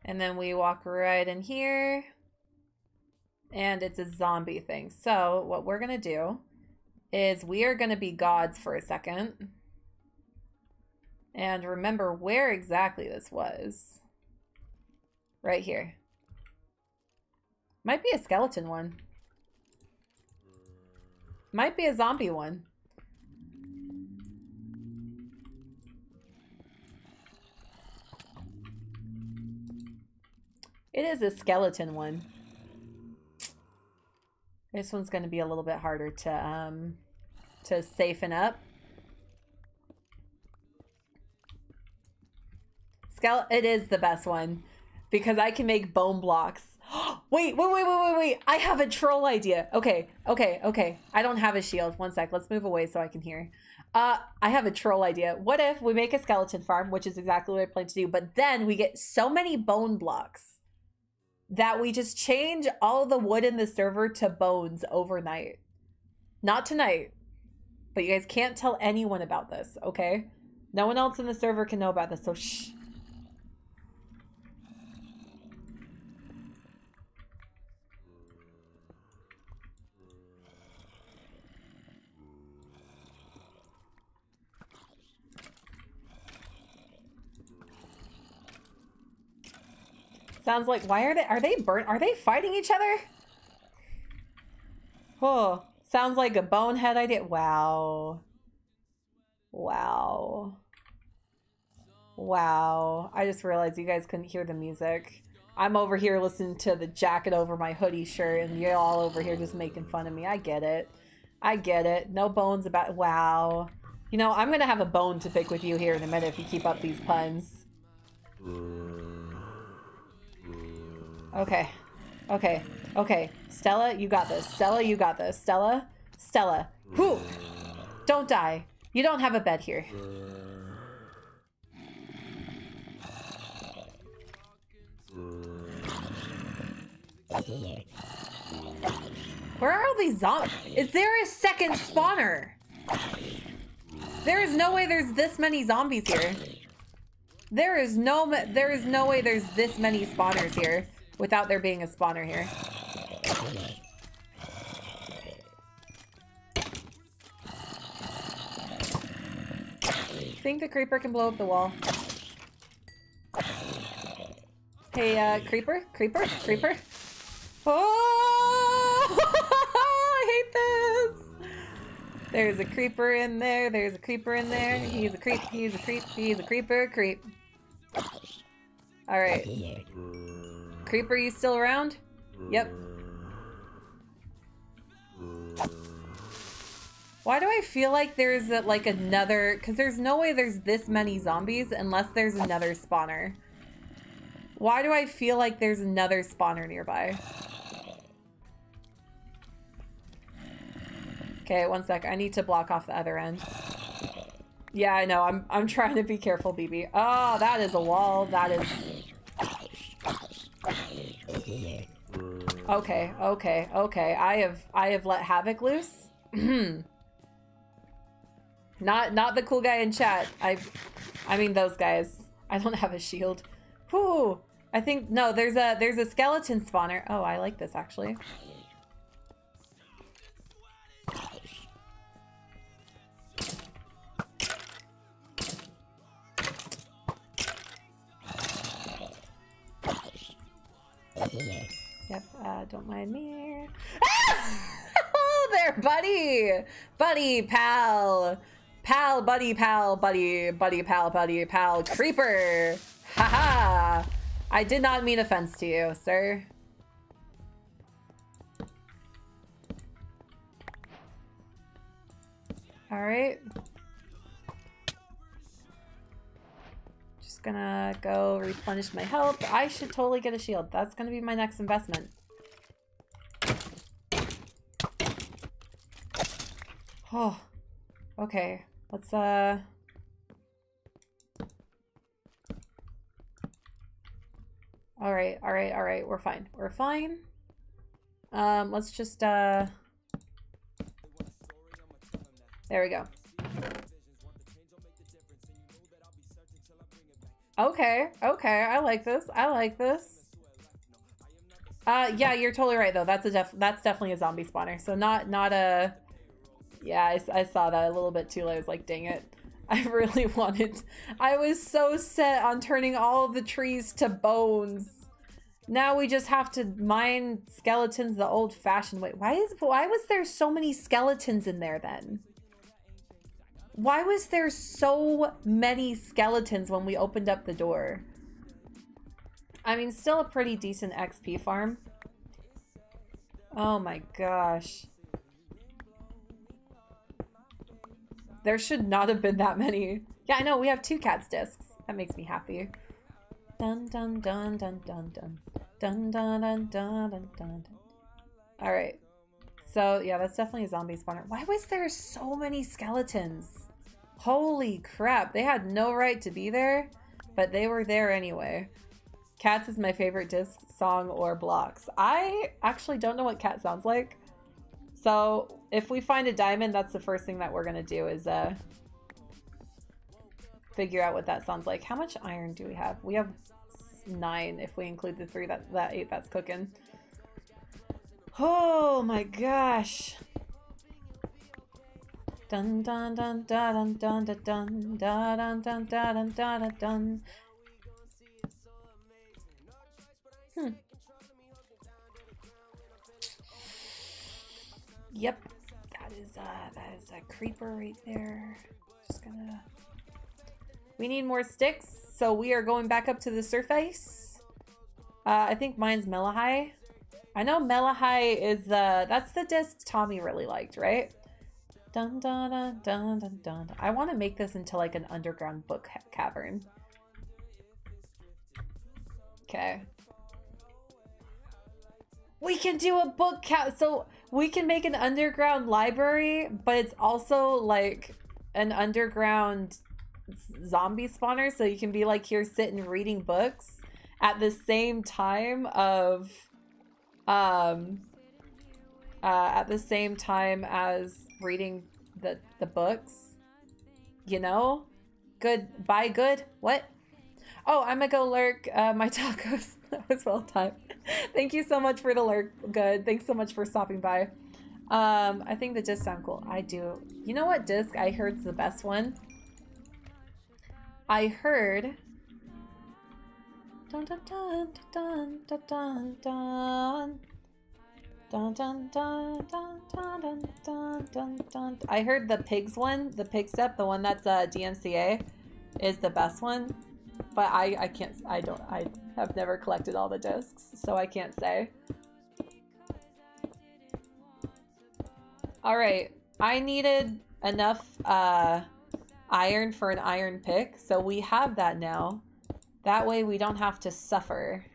And then we walk right in here. And it's a zombie thing. So what we're going to do is we are going to be gods for a second. And remember where exactly this was. Right here. Might be a skeleton one. Might be a zombie one. It is a skeleton one. This one's going to be a little bit harder to um to safen up. Skele it is the best one because I can make bone blocks wait, wait, wait, wait, wait, wait. I have a troll idea. Okay, okay, okay. I don't have a shield. One sec. Let's move away so I can hear. Uh, I have a troll idea. What if we make a skeleton farm, which is exactly what I plan to do, but then we get so many bone blocks that we just change all the wood in the server to bones overnight. Not tonight, but you guys can't tell anyone about this, okay? No one else in the server can know about this, so shh. Sounds like why are they are they burnt? Are they fighting each other? Oh, sounds like a bonehead idea. Wow. Wow. Wow. I just realized you guys couldn't hear the music. I'm over here listening to the jacket over my hoodie shirt and you're all over here just making fun of me. I get it. I get it. No bones about wow. You know, I'm gonna have a bone to pick with you here in a minute if you keep up these puns. Uh, Okay. Okay. Okay. Stella, you got this. Stella, you got this. Stella? Stella. Who? Don't die. You don't have a bed here. Where are all these zombies? Is there a second spawner? There is no way there's this many zombies here. There is no there is no way there's this many spawners here without there being a spawner here. Think the creeper can blow up the wall. Hey, uh, creeper? Creeper? Creeper? Oh! I hate this! There's a creeper in there, there's a creeper in there. He's a creep, he's a creep, he's a creeper, creep. Alright. Creeper, are you still around? Yep. Why do I feel like there's a, like another... Because there's no way there's this many zombies unless there's another spawner. Why do I feel like there's another spawner nearby? Okay, one sec. I need to block off the other end. Yeah, I know. I'm I'm trying to be careful, BB. Oh, ah, that is a wall. That is... Okay, okay, okay. I have I have let Havoc loose. not not the cool guy in chat. I I mean those guys. I don't have a shield. Whew. I think no, there's a there's a skeleton spawner. Oh, I like this actually. Yep, uh, don't mind me. oh, there, buddy! Buddy, pal! Pal, buddy, pal, buddy, buddy, pal, buddy, pal, creeper! Haha! -ha. I did not mean offense to you, sir. Alright. Gonna go replenish my health. I should totally get a shield. That's gonna be my next investment. Oh, okay. Let's, uh... Alright, alright, alright. We're fine. We're fine. Um, let's just, uh... There we go. Okay, okay. I like this. I like this. Uh, yeah, you're totally right, though. That's a def that's definitely a zombie spawner. So not, not a... Yeah, I, I saw that a little bit too late. I was like, dang it. I really wanted. I was so set on turning all of the trees to bones. Now we just have to mine skeletons the old-fashioned way. Why is why was there so many skeletons in there then? Why was there so many skeletons when we opened up the door? I mean, still a pretty decent XP farm. Oh my gosh. There should not have been that many. Yeah, I know, we have two cats discs. That makes me happy. Dun dun dun dun dun dun. Dun dun dun dun dun dun. Alright. So, yeah, that's definitely a zombie spawner. Why was there so many skeletons? Holy crap. They had no right to be there, but they were there anyway. Cats is my favorite disc, song, or blocks. I actually don't know what cat sounds like. So if we find a diamond, that's the first thing that we're going to do is uh, figure out what that sounds like. How much iron do we have? We have nine if we include the three that, that eight that's cooking. Oh my gosh. Dun dun dun dun dun dun dun dun dun dun dun dun dun Hmm. Yep, that is uh that is a creeper right there. Just gonna. We need more sticks, so we are going back up to the surface. Uh, I think mine's Mellohi. I know Mellohi is the that's the disc Tommy really liked, right? Dun dun dun dun dun dun. I want to make this into like an underground book cavern. Okay. We can do a book cat. So we can make an underground library, but it's also like an underground zombie spawner. So you can be like here sitting reading books at the same time of, um, uh, at the same time as reading the the books. You know, good. Buy good. What? Oh, I'm gonna go lurk uh, my tacos. that was well timed. Thank you so much for the lurk. Good. Thanks so much for stopping by. Um, I think the discs sound cool. I do. You know what disc I heard's the best one? I heard. Dun dun dun dun dun dun dun. Dun dun dun dun dun dun dun dun dun. I heard the pigs one, the Pigstep, the one that's uh, DMCA, is the best one. But I I can't I don't I have never collected all the discs, so I can't say. All right, I needed enough uh, iron for an iron pick, so we have that now. That way we don't have to suffer.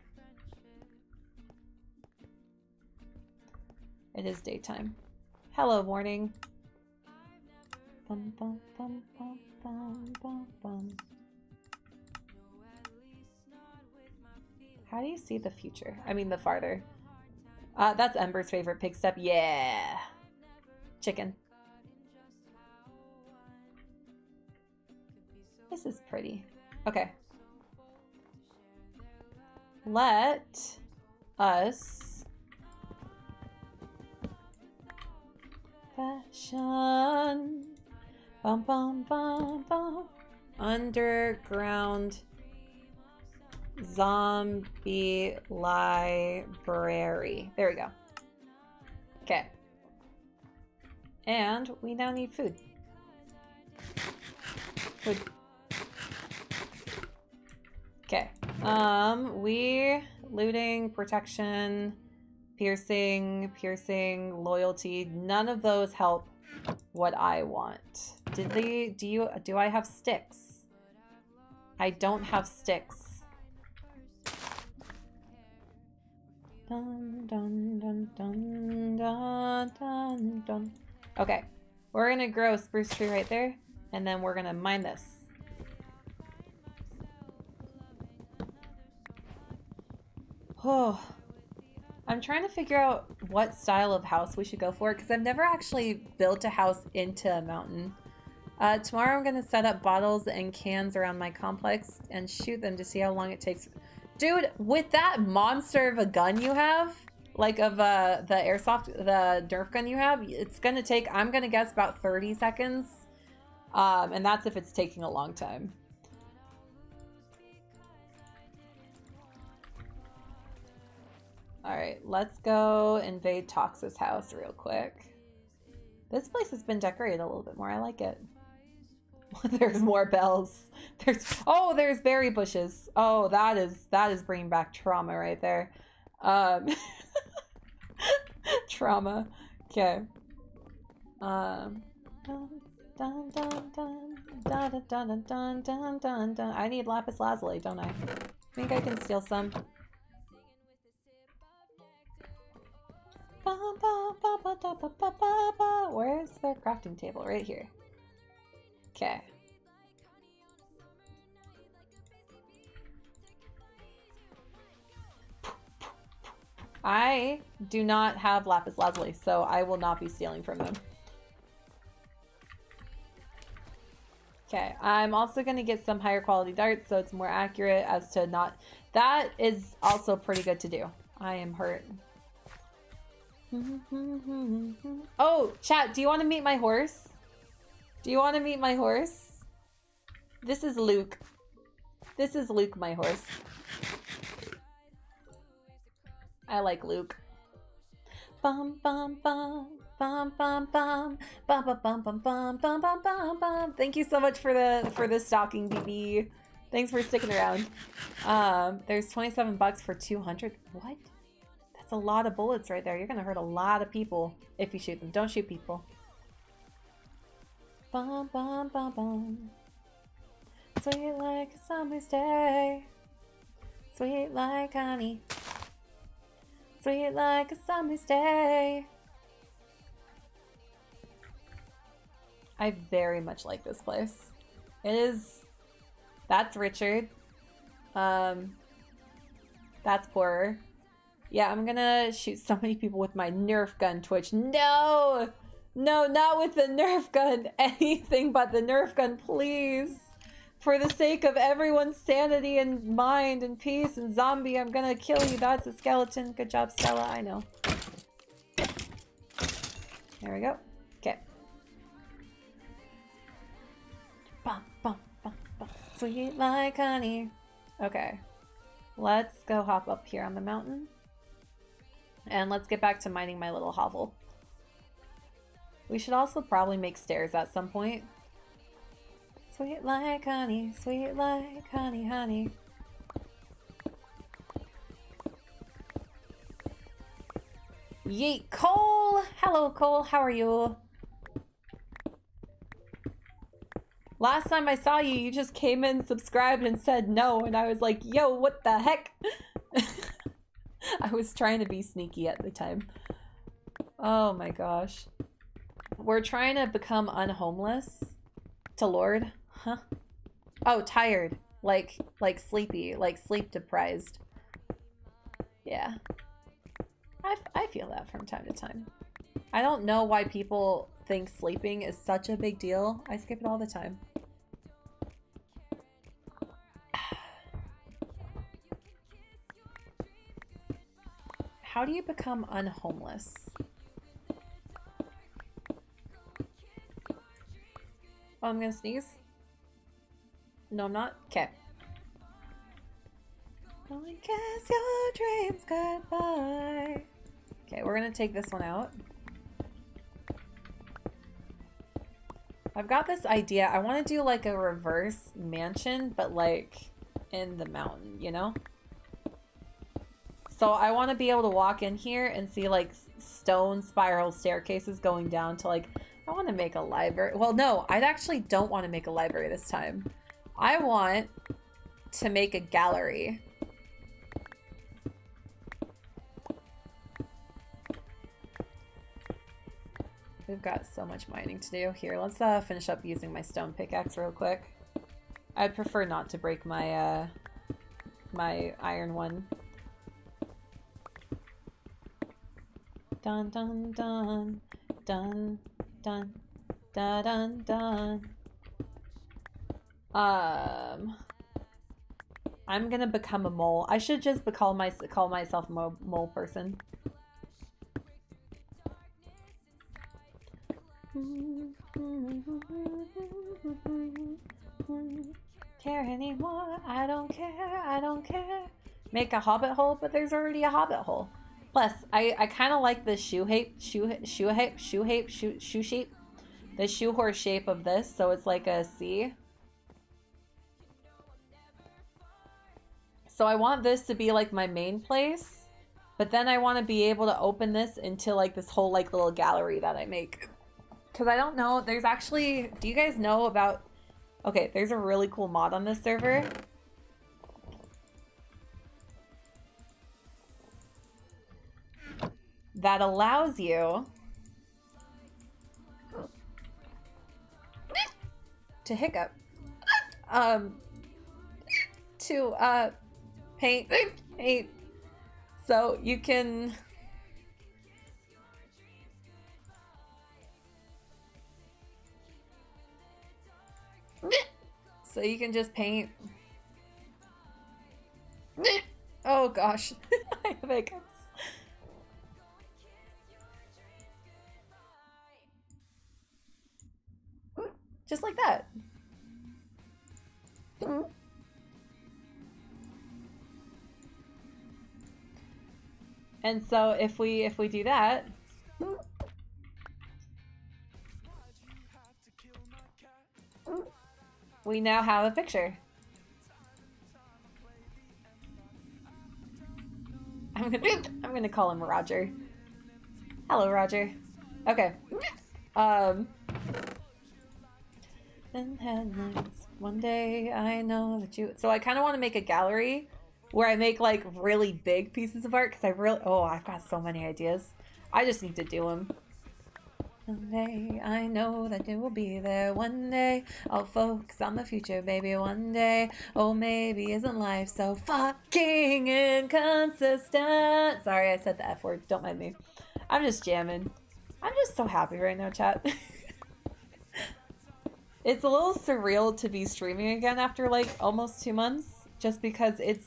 It is daytime. Hello, morning. Bum, bum, bum. How do you see the future? I mean, the farther. Uh, that's Ember's favorite Pigstep. Yeah. Chicken. This is pretty. Okay. Let us fashion. Bum bum bum bum. Underground zombie library. There we go. Okay. And we now need food. Food. Okay. Um, we looting, protection, Piercing, piercing, loyalty. None of those help what I want. Did they, do you, do I have sticks? I don't have sticks. Dun, dun, dun, dun, dun, dun, dun. Okay, we're gonna grow a spruce tree right there, and then we're gonna mine this. Oh, I'm trying to figure out what style of house we should go for because I've never actually built a house into a mountain. Uh, tomorrow I'm going to set up bottles and cans around my complex and shoot them to see how long it takes. Dude, with that monster of a gun you have, like of uh, the airsoft, the Nerf gun you have, it's going to take, I'm going to guess about 30 seconds. Um, and that's if it's taking a long time. Alright, let's go invade Tox's house real quick. This place has been decorated a little bit more. I like it. there's more bells. There's oh, there's berry bushes. Oh, that is that is bringing back trauma right there. Um, trauma. Okay. Um. Dun, dun, dun, dun, dun, dun, dun, dun, dun, dun. I need lapis lazuli, don't I? I think I can steal some. Where's the crafting table? Right here. Okay. I do not have lapis lazuli, so I will not be stealing from them. Okay, I'm also going to get some higher quality darts so it's more accurate as to not... That is also pretty good to do. I am hurt. Oh, chat, do you want to meet my horse? Do you want to meet my horse? This is Luke. This is Luke, my horse. I like Luke. Bum bum bum bum bum bum bum bum bum bum bum bum bum bum bum. Thank you so much for the for the stocking, BB. Thanks for sticking around. Um, there's 27 bucks for 200. What? That's a lot of bullets right there. You're gonna hurt a lot of people if you shoot them. Don't shoot people. Bum bum bum bum. Sweet like a summer's day. Sweet like honey. Sweet like a summer's day. I very much like this place. It is... That's Richard. Um, that's poorer. Yeah, I'm gonna shoot so many people with my Nerf gun, Twitch. No! No, not with the Nerf gun. Anything but the Nerf gun, please. For the sake of everyone's sanity and mind and peace and zombie, I'm gonna kill you. That's a skeleton. Good job, Stella. I know. There we go. Okay. Bum, bum, bum, bum. Sweet like honey. Okay. Let's go hop up here on the mountain. And let's get back to mining my little hovel. We should also probably make stairs at some point. Sweet like honey, sweet like honey, honey. Yeet, Cole! Hello, Cole, how are you? Last time I saw you, you just came in, subscribed, and said no, and I was like, yo, what the heck? I was trying to be sneaky at the time. Oh my gosh. We're trying to become unhomeless to Lord. Huh? Oh, tired. Like, like sleepy. Like sleep deprived. Yeah. I, I feel that from time to time. I don't know why people think sleeping is such a big deal. I skip it all the time. How do you become unhomeless? Oh, I'm gonna sneeze. No, I'm not. Okay. Only kiss your dreams goodbye. Okay, we're gonna take this one out. I've got this idea. I want to do like a reverse mansion, but like in the mountain, you know? So I want to be able to walk in here and see like stone spiral staircases going down to like I want to make a library. Well, no, I actually don't want to make a library this time. I want to make a gallery. We've got so much mining to do. Here, let's uh, finish up using my stone pickaxe real quick. I'd prefer not to break my, uh, my iron one. Dun dun dun dun dun dun dun dun. Um, I'm gonna become a mole. I should just call my call myself a mole person. Care anymore? I don't care. I don't care. Make a hobbit hole, but there's already a hobbit hole. Plus, I, I kind of like the shoe shape, shoe shoe shape, shoe shape, shoe shoe shape, the shoe horse shape of this. So it's like a C. So I want this to be like my main place, but then I want to be able to open this into like this whole like little gallery that I make. Cause I don't know, there's actually, do you guys know about, okay, there's a really cool mod on this server. That allows you to hiccup. Um, to, uh, paint, paint. So you can So you can just paint. Oh gosh, I have hiccups. Just like that. And so if we if we do that, we now have a picture. I'm gonna I'm gonna call him Roger. Hello, Roger. Okay. Um. Headlines. One day I know that you. So I kind of want to make a gallery where I make like really big pieces of art because I really. Oh, I've got so many ideas. I just need to do them. One day I know that you will be there. One day I'll focus on the future, baby. One day, oh, maybe isn't life so fucking inconsistent? Sorry, I said the F word. Don't mind me. I'm just jamming. I'm just so happy right now, chat. it's a little surreal to be streaming again after like almost two months, just because it's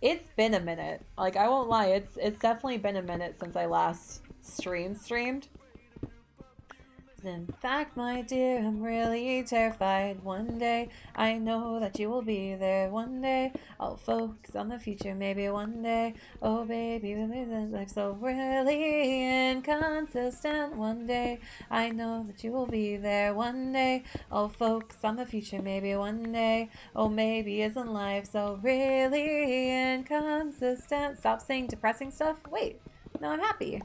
it's been a minute. Like I won't lie, it's it's definitely been a minute since I last stream streamed. In fact, my dear, I'm really terrified. One day, I know that you will be there. One day, I'll focus on the future. Maybe one day, oh baby, life so really inconsistent. One day, I know that you will be there. One day, I'll focus on the future. Maybe one day, oh maybe isn't life so really inconsistent? Stop saying depressing stuff. Wait, no, I'm happy.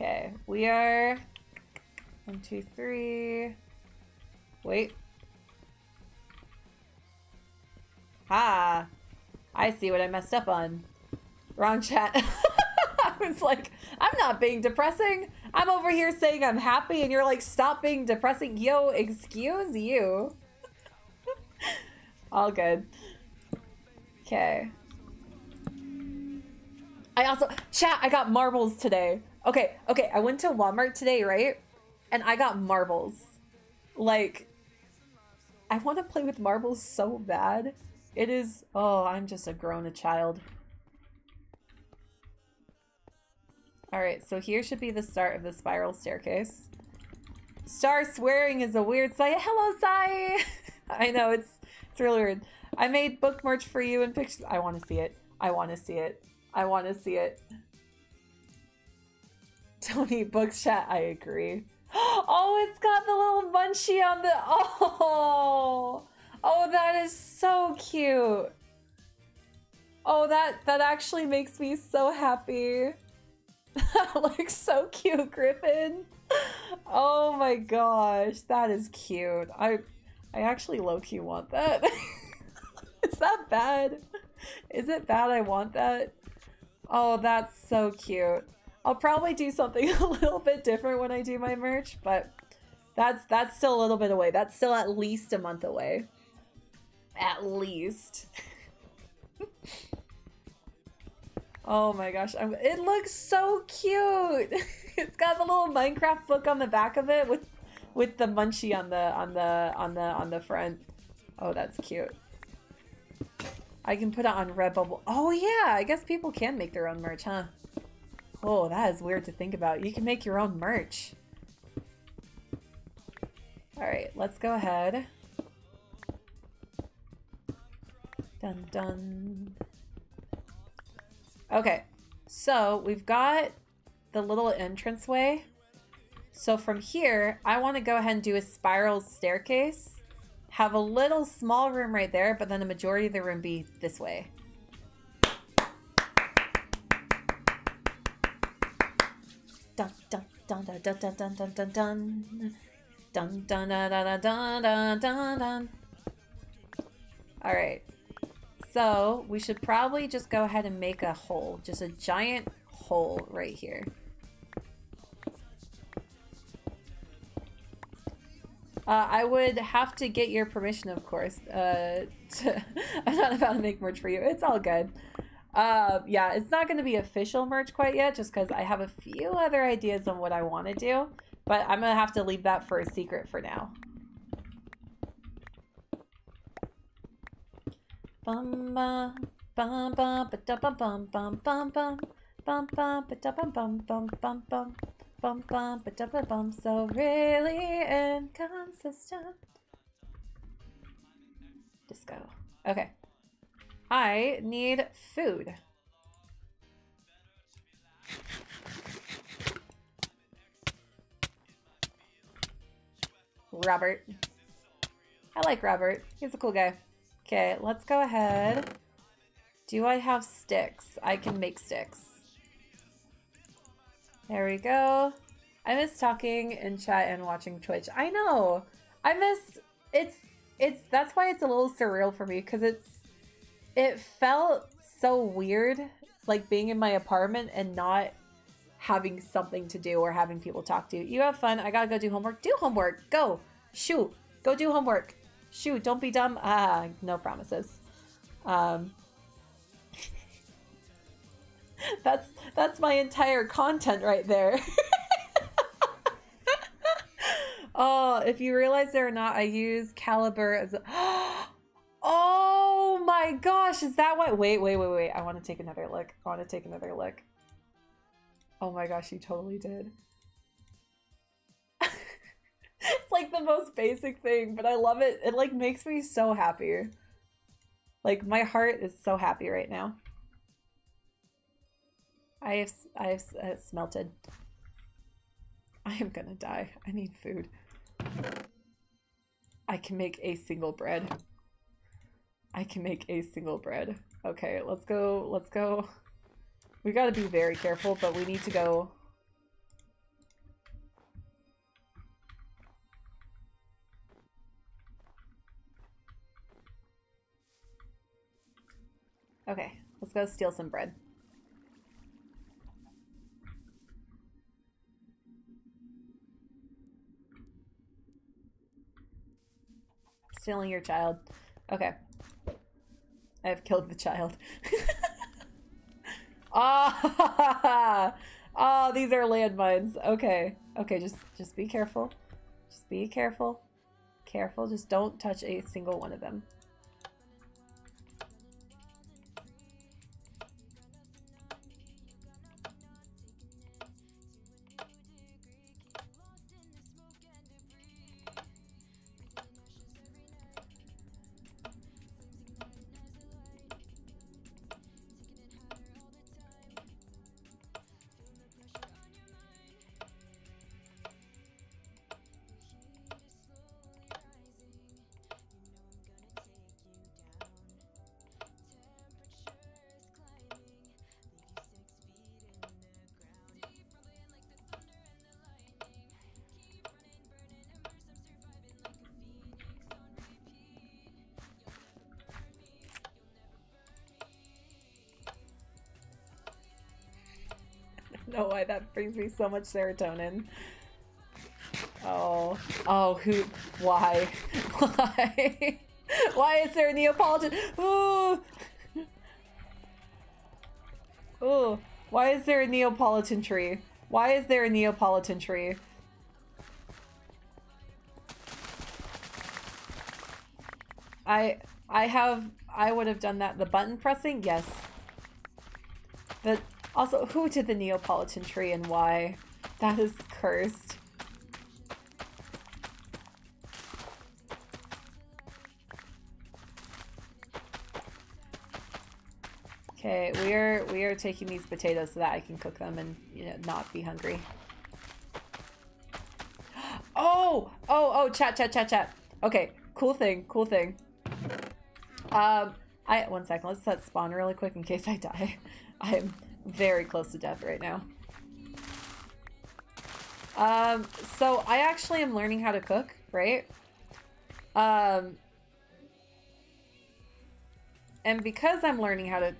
Okay, we are one, two, three. Wait. Ha! I see what I messed up on. Wrong chat. I was like, I'm not being depressing. I'm over here saying I'm happy, and you're like, stop being depressing. Yo, excuse you. All good. Okay. I also, chat, I got marbles today. Okay, okay, I went to Walmart today, right? And I got marbles. Like, I want to play with marbles so bad. It is, oh, I'm just a grown a child. Alright, so here should be the start of the spiral staircase. Star swearing is a weird sight. Hello, Sai! I know, it's, it's really weird. I made book merch for you and pictures. I want to see it. I want to see it. I want to see it. Tony Books chat, I agree. Oh, it's got the little munchie on the. Oh, oh, that is so cute. Oh, that that actually makes me so happy. That looks so cute, Griffin. Oh my gosh, that is cute. I I actually low key want that. is that bad? Is it bad I want that? Oh, that's so cute. I'll probably do something a little bit different when I do my merch, but that's that's still a little bit away. That's still at least a month away. At least. oh my gosh, I'm, it looks so cute. it's got the little Minecraft book on the back of it with with the munchie on the on the on the on the front. Oh, that's cute. I can put it on Redbubble. Oh yeah, I guess people can make their own merch, huh? Oh, that is weird to think about. You can make your own merch. Alright, let's go ahead. Dun dun. Okay, so we've got the little entranceway. So from here, I want to go ahead and do a spiral staircase. Have a little small room right there, but then the majority of the room be this way. Dun dun dun dun dun dun dun dun dun dun dun dun dun dun dun dun dun dun all right so we should probably just go ahead and make a hole just a giant hole right here Uh, I would have to get your permission, of course. Uh, to, I'm not about to make merch for you. It's all good. Uh, yeah, it's not going to be official merch quite yet, just because I have a few other ideas on what I want to do. But I'm going to have to leave that for a secret for now. Bum bum bum bum bum bum bum bum bum bum bum bum bum bum bum bum bum bum bum so really inconsistent. Disco. Okay. I need food. Robert. I like Robert. He's a cool guy. Okay, let's go ahead. Do I have sticks? I can make sticks. There we go. I miss talking in chat and watching Twitch. I know. I miss it's it's that's why it's a little surreal for me because it's it felt so weird like being in my apartment and not having something to do or having people talk to. You You have fun. I gotta go do homework. Do homework. Go. Shoot. Go do homework. Shoot. Don't be dumb. Ah, no promises. Um, that's that's my entire content right there. oh, if you realize there or not, I use caliber as a Oh my gosh, is that what wait, wait, wait, wait. I want to take another look. I want to take another look. Oh my gosh, you totally did. it's like the most basic thing, but I love it. It like makes me so happy. Like my heart is so happy right now. I have I have uh, smelted. I am gonna die. I need food. I can make a single bread. I can make a single bread. Okay, let's go. Let's go. We gotta be very careful, but we need to go... Okay, let's go steal some bread. Stealing your child. Okay. I have killed the child. Ah, oh, these are landmines. Okay, okay, just just be careful. Just be careful. Careful, just don't touch a single one of them. Know why that brings me so much serotonin. Oh, oh, who, why, why, why is there a Neapolitan? Ooh, oh, why is there a Neapolitan tree? Why is there a Neapolitan tree? I, I have, I would have done that. The button pressing, yes. The also, who did the Neapolitan tree and why? That is cursed. Okay, we are we are taking these potatoes so that I can cook them and you know not be hungry. Oh, oh, oh, chat, chat, chat, chat. Okay, cool thing, cool thing. Um, I one second. Let's set spawn really quick in case I die. I'm very close to death right now. Um, so I actually am learning how to cook, right? Um, and because I'm learning how to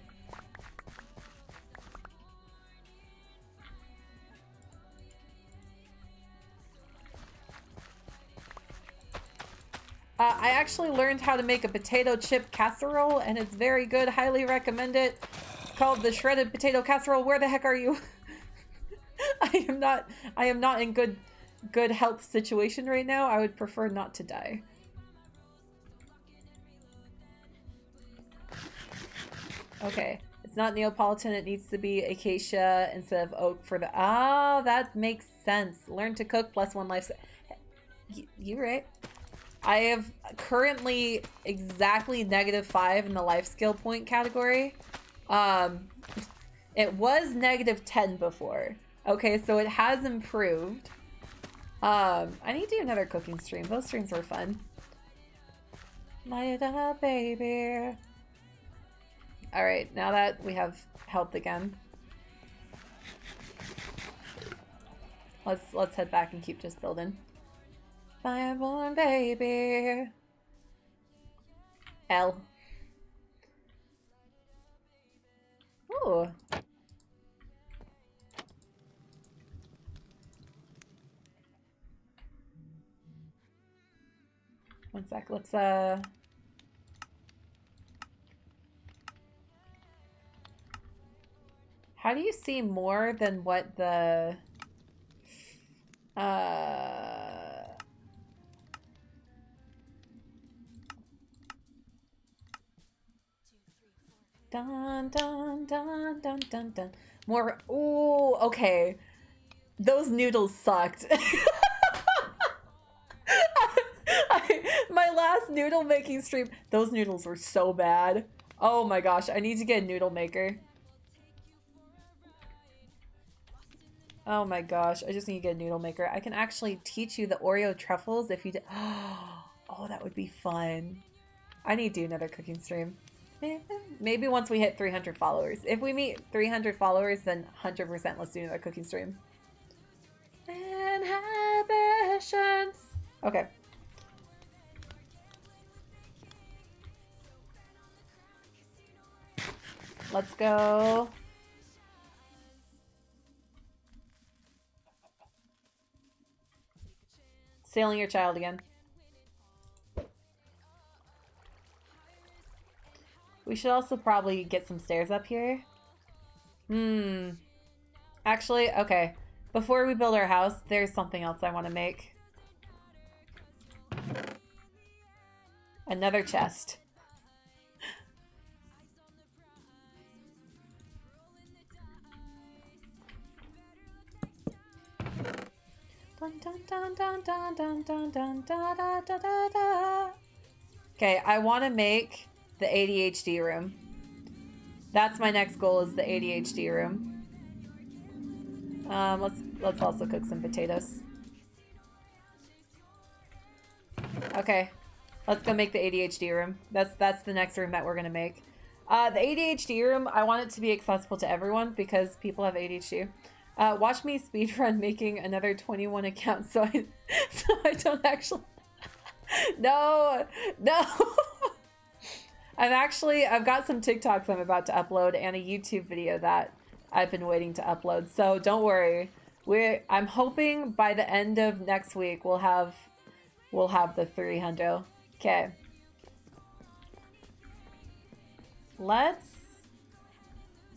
Uh, I actually learned how to make a potato chip casserole and it's very good. Highly recommend it called the shredded potato casserole. Where the heck are you? I am not I am not in good good health situation right now. I would prefer not to die. Okay. It's not Neapolitan. It needs to be acacia instead of oak for the... Ah, oh, that makes sense. Learn to cook plus one life... You, you right. I have currently exactly negative five in the life skill point category. Um, it was negative 10 before. Okay, so it has improved. Um, I need to do another cooking stream. Those streams were fun. Light up, baby. Alright, now that we have health again. Let's let's head back and keep just building. Fireborn baby. L. One sec, let's uh How do you see more than what the Dun dun dun dun dun dun. More. Ooh, okay. Those noodles sucked. I, my last noodle making stream, those noodles were so bad. Oh my gosh, I need to get a noodle maker. Oh my gosh, I just need to get a noodle maker. I can actually teach you the Oreo truffles if you did. Oh, that would be fun. I need to do another cooking stream. Maybe once we hit 300 followers. If we meet 300 followers, then 100% let's do another cooking stream. Inhibitions. Okay. Let's go. Sailing your child again. We should also probably get some stairs up here. Hmm. Actually, okay. Before we build our house, there's something else I want to make. Another chest. Okay, I want to make the ADHD room. That's my next goal is the ADHD room. Um, let's let's also cook some potatoes. Okay, let's go make the ADHD room. That's that's the next room that we're gonna make. Uh, the ADHD room, I want it to be accessible to everyone because people have ADHD. Uh, watch me speedrun making another 21 accounts so I, so I don't actually... no! No! I've actually, I've got some TikToks I'm about to upload and a YouTube video that I've been waiting to upload. So don't worry. We're, I'm hoping by the end of next week we'll have, we'll have the 300. Okay. Let's,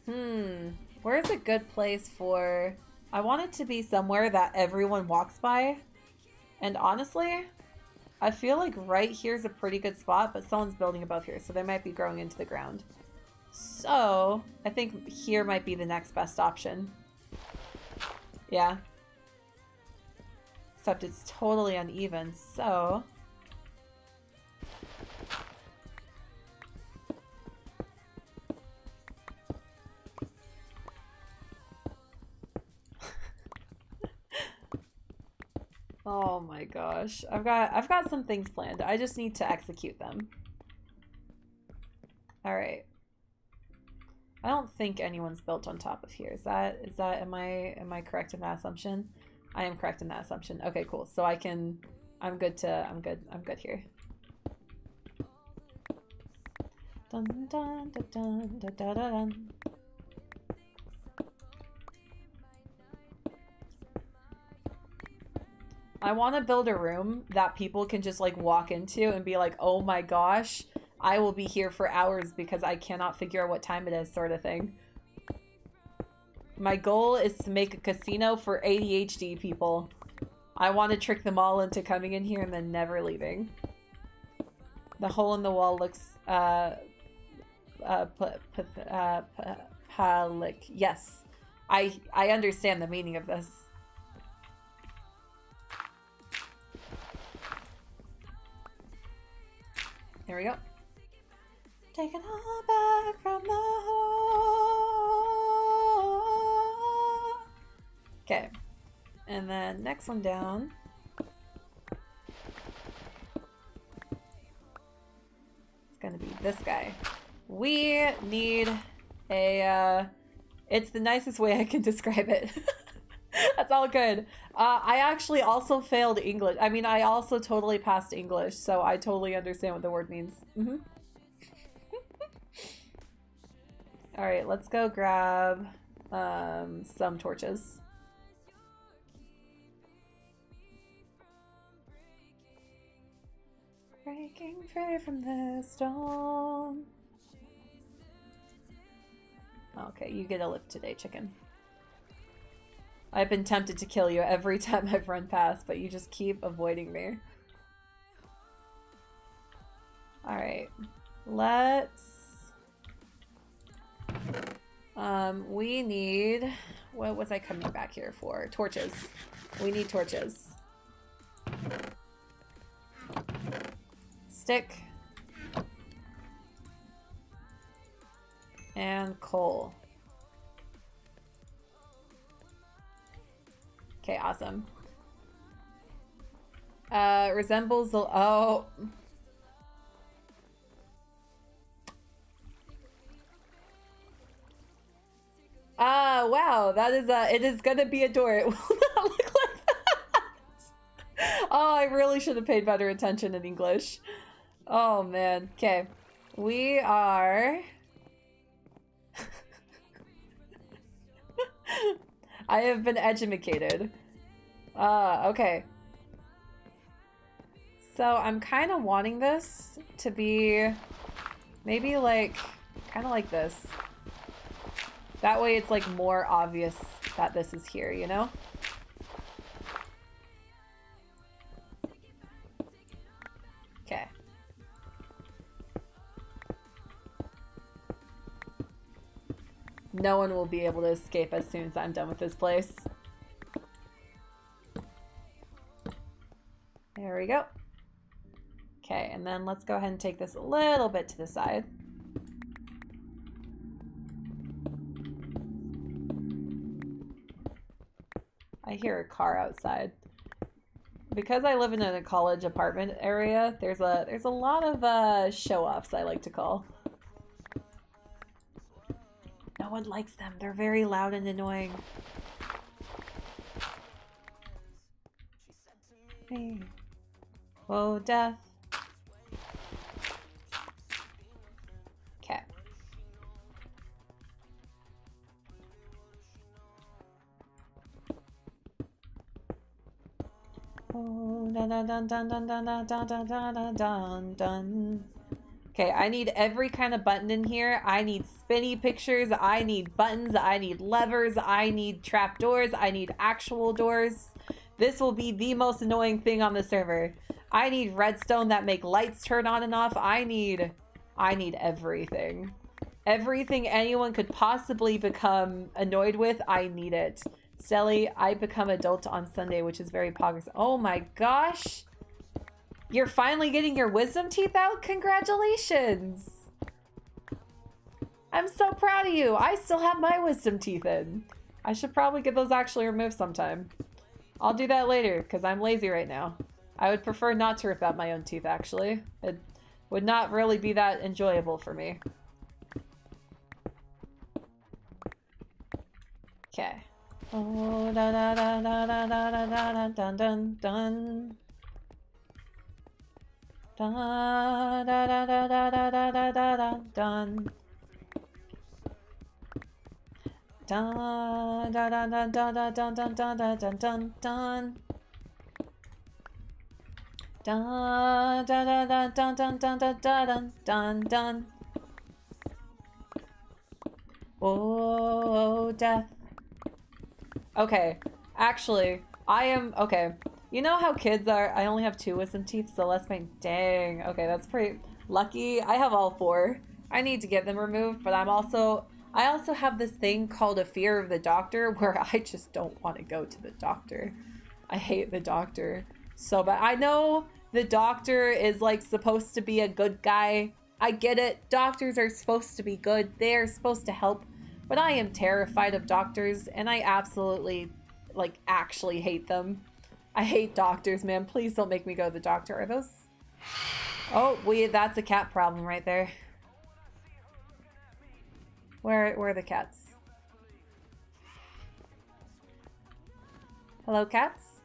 hmm, where's a good place for, I want it to be somewhere that everyone walks by. And honestly, I feel like right here is a pretty good spot, but someone's building above here, so they might be growing into the ground. So, I think here might be the next best option. Yeah. Except it's totally uneven, so... Oh my gosh. I've got I've got some things planned. I just need to execute them. All right. I don't think anyone's built on top of here. Is that is that am I am I correct in that assumption? I am correct in that assumption. Okay, cool. So I can I'm good to I'm good. I'm good here. Dun dun dun dun dun dun dun. I want to build a room that people can just like walk into and be like, oh my gosh, I will be here for hours because I cannot figure out what time it is, sort of thing. My goal is to make a casino for ADHD people. I want to trick them all into coming in here and then never leaving. The hole in the wall looks, uh, uh, uh, phallic. Yes. I, I understand the meaning of this. There we go. Taking all back from the. Okay. And then next one down. It's gonna be this guy. We need a, uh, it's the nicest way I can describe it. That's all good. Uh, I actually also failed English. I mean, I also totally passed English, so I totally understand what the word means. Mm -hmm. all right, let's go grab um, some torches. Breaking free from the storm. Okay, you get a lift today, chicken. I've been tempted to kill you every time I've run past, but you just keep avoiding me. Alright. Let's... Um, we need... What was I coming back here for? Torches. We need torches. Stick. And coal. Okay, awesome. Uh, resembles the- oh. Ah, wow, that is uh it is gonna be a door. It will not look like that. Oh, I really should have paid better attention in English. Oh man, okay. We are... I have been educated. Uh, okay. So I'm kind of wanting this to be maybe like, kind of like this. That way it's like more obvious that this is here, you know? No one will be able to escape as soon as I'm done with this place. There we go. Okay, and then let's go ahead and take this a little bit to the side. I hear a car outside. Because I live in a college apartment area, there's a there's a lot of uh, show-offs I like to call. One likes them. They're very loud and annoying. Hey. Whoa, death. Okay. Oh, dun dun dun dun dun dun dun dun dun dun dun. Okay, I need every kind of button in here. I need spinny pictures. I need buttons. I need levers. I need trap doors. I need actual doors. This will be the most annoying thing on the server. I need redstone that make lights turn on and off. I need... I need everything. Everything anyone could possibly become annoyed with, I need it. Sally, I become adult on Sunday, which is very progress. Oh my gosh! You're finally getting your wisdom teeth out? Congratulations! I'm so proud of you. I still have my wisdom teeth in. I should probably get those actually removed sometime. I'll do that later, because I'm lazy right now. I would prefer not to rip out my own teeth, actually. It would not really be that enjoyable for me. Okay. Oh, da da da da da da da da. Da da da da da da da da da da dun. Da da da da da da dun dun dun dun dun dun dun. Da da da da dun dun dun dun dun dun dun. Oh, death. Okay, actually, I am okay. You know how kids are? I only have two wisdom teeth, so less pain. Dang. Okay, that's pretty lucky. I have all four. I need to get them removed, but I'm also I also have this thing called a fear of the doctor where I just don't want to go to the doctor. I hate the doctor so bad. I know the doctor is like supposed to be a good guy. I get it. Doctors are supposed to be good. They are supposed to help. But I am terrified of doctors and I absolutely like actually hate them. I hate doctors, man. Please don't make me go to the doctor. Are those Oh, we that's a cat problem right there. Where where are the cats? Hello, cats?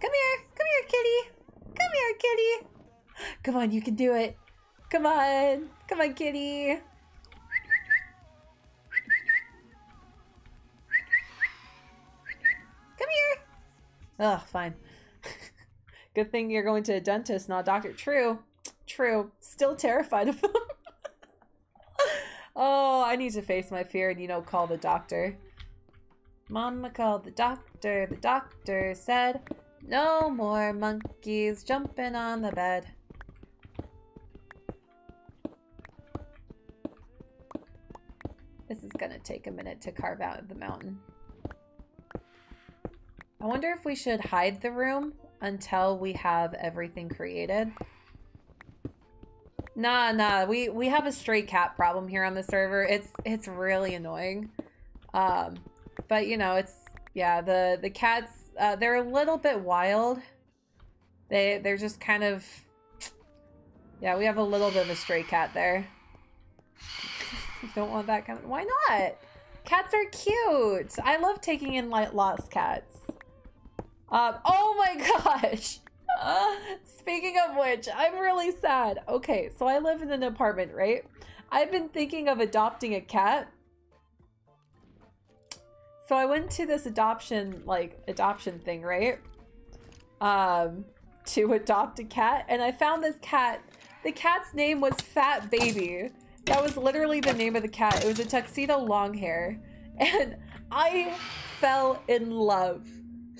Come here! Come here, kitty! Come here, kitty! Come on, you can do it! Come on! Come on, kitty! Oh, fine. Good thing you're going to a dentist, not a doctor. True. True. Still terrified of them. oh, I need to face my fear and, you know, call the doctor. Mama called the doctor. The doctor said, no more monkeys jumping on the bed. This is gonna take a minute to carve out the mountain. I wonder if we should hide the room until we have everything created. Nah, nah, we, we have a stray cat problem here on the server. It's it's really annoying. Um, but you know, it's, yeah, the, the cats, uh, they're a little bit wild. They, they're just kind of, yeah, we have a little bit of a stray cat there. you don't want that kind of, why not? Cats are cute. I love taking in like lost cats. Um, oh my gosh. Uh, speaking of which, I'm really sad. Okay, so I live in an apartment, right? I've been thinking of adopting a cat. So I went to this adoption, like, adoption thing, right? Um, to adopt a cat, and I found this cat. The cat's name was Fat Baby. That was literally the name of the cat. It was a tuxedo long hair. And I fell in love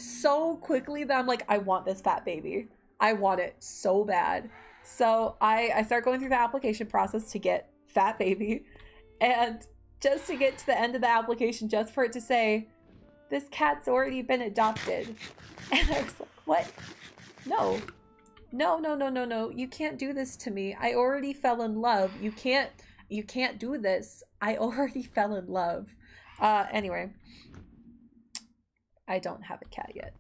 so quickly that I'm like, I want this fat baby. I want it so bad. So I, I start going through the application process to get fat baby. And just to get to the end of the application, just for it to say, this cat's already been adopted. And I was like, what? No. No, no, no, no, no. You can't do this to me. I already fell in love. You can't, you can't do this. I already fell in love. Uh, anyway. I don't have a cat yet.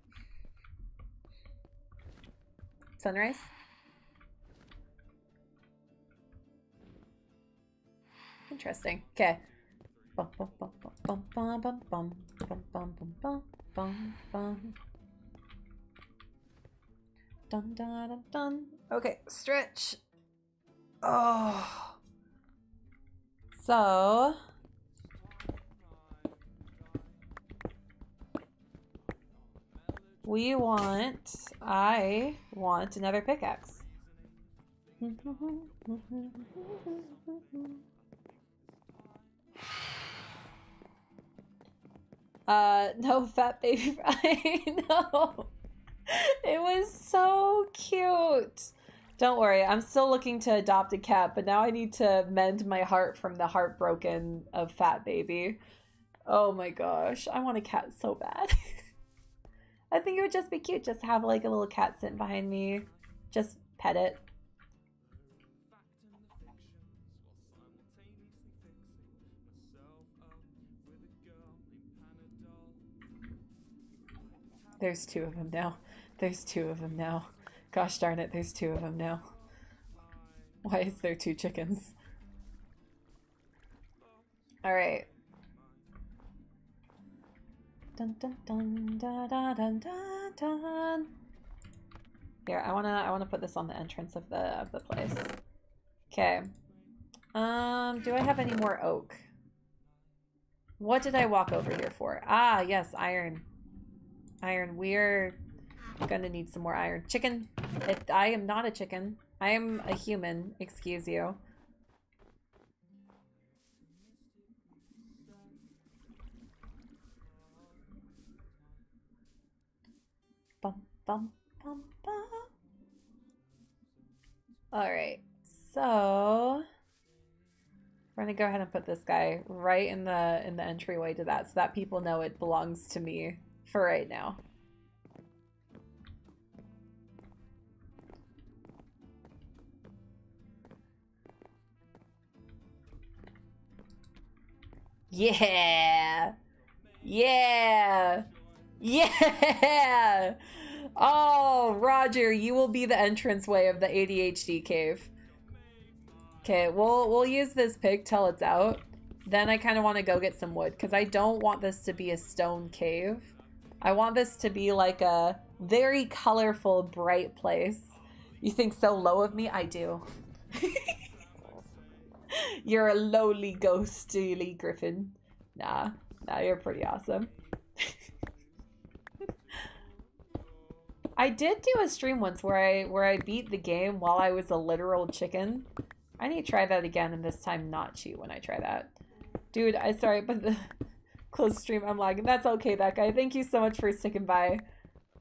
Sunrise? Interesting. Okay. Dun, dun, dun, dun. Okay, stretch. Oh. So, we want, I want another pickaxe. Uh, no fat baby fry. no. It was so cute. Don't worry, I'm still looking to adopt a cat, but now I need to mend my heart from the heartbroken of fat baby. Oh my gosh, I want a cat so bad. I think it would just be cute just have like a little cat sitting behind me. Just pet it. There's two of them now. There's two of them now. Gosh darn it, there's two of them now. Why is there two chickens? Alright. Dun dun dun da da dun dun dun. Here, I wanna I wanna put this on the entrance of the of the place. Okay. Um, do I have any more oak? What did I walk over here for? Ah, yes, iron. Iron. We're gonna need some more iron. Chicken. It, I am not a chicken. I am a human. Excuse you. Bum, bum, bum. All right, so we're gonna go ahead and put this guy right in the in the entryway to that, so that people know it belongs to me for right now. Yeah. Yeah. Yeah. Oh, Roger, you will be the entranceway of the ADHD cave. Okay, we'll we'll use this pig till it's out. Then I kind of want to go get some wood because I don't want this to be a stone cave. I want this to be like a very colorful, bright place. You think so low of me? I do. you're a lowly, ghostly griffin. Nah, nah, you're pretty awesome. I did do a stream once where I where I beat the game while I was a literal chicken. I need to try that again and this time not cheat when I try that. Dude, I sorry, but the close stream I'm lagging. That's okay, that guy. Thank you so much for sticking by.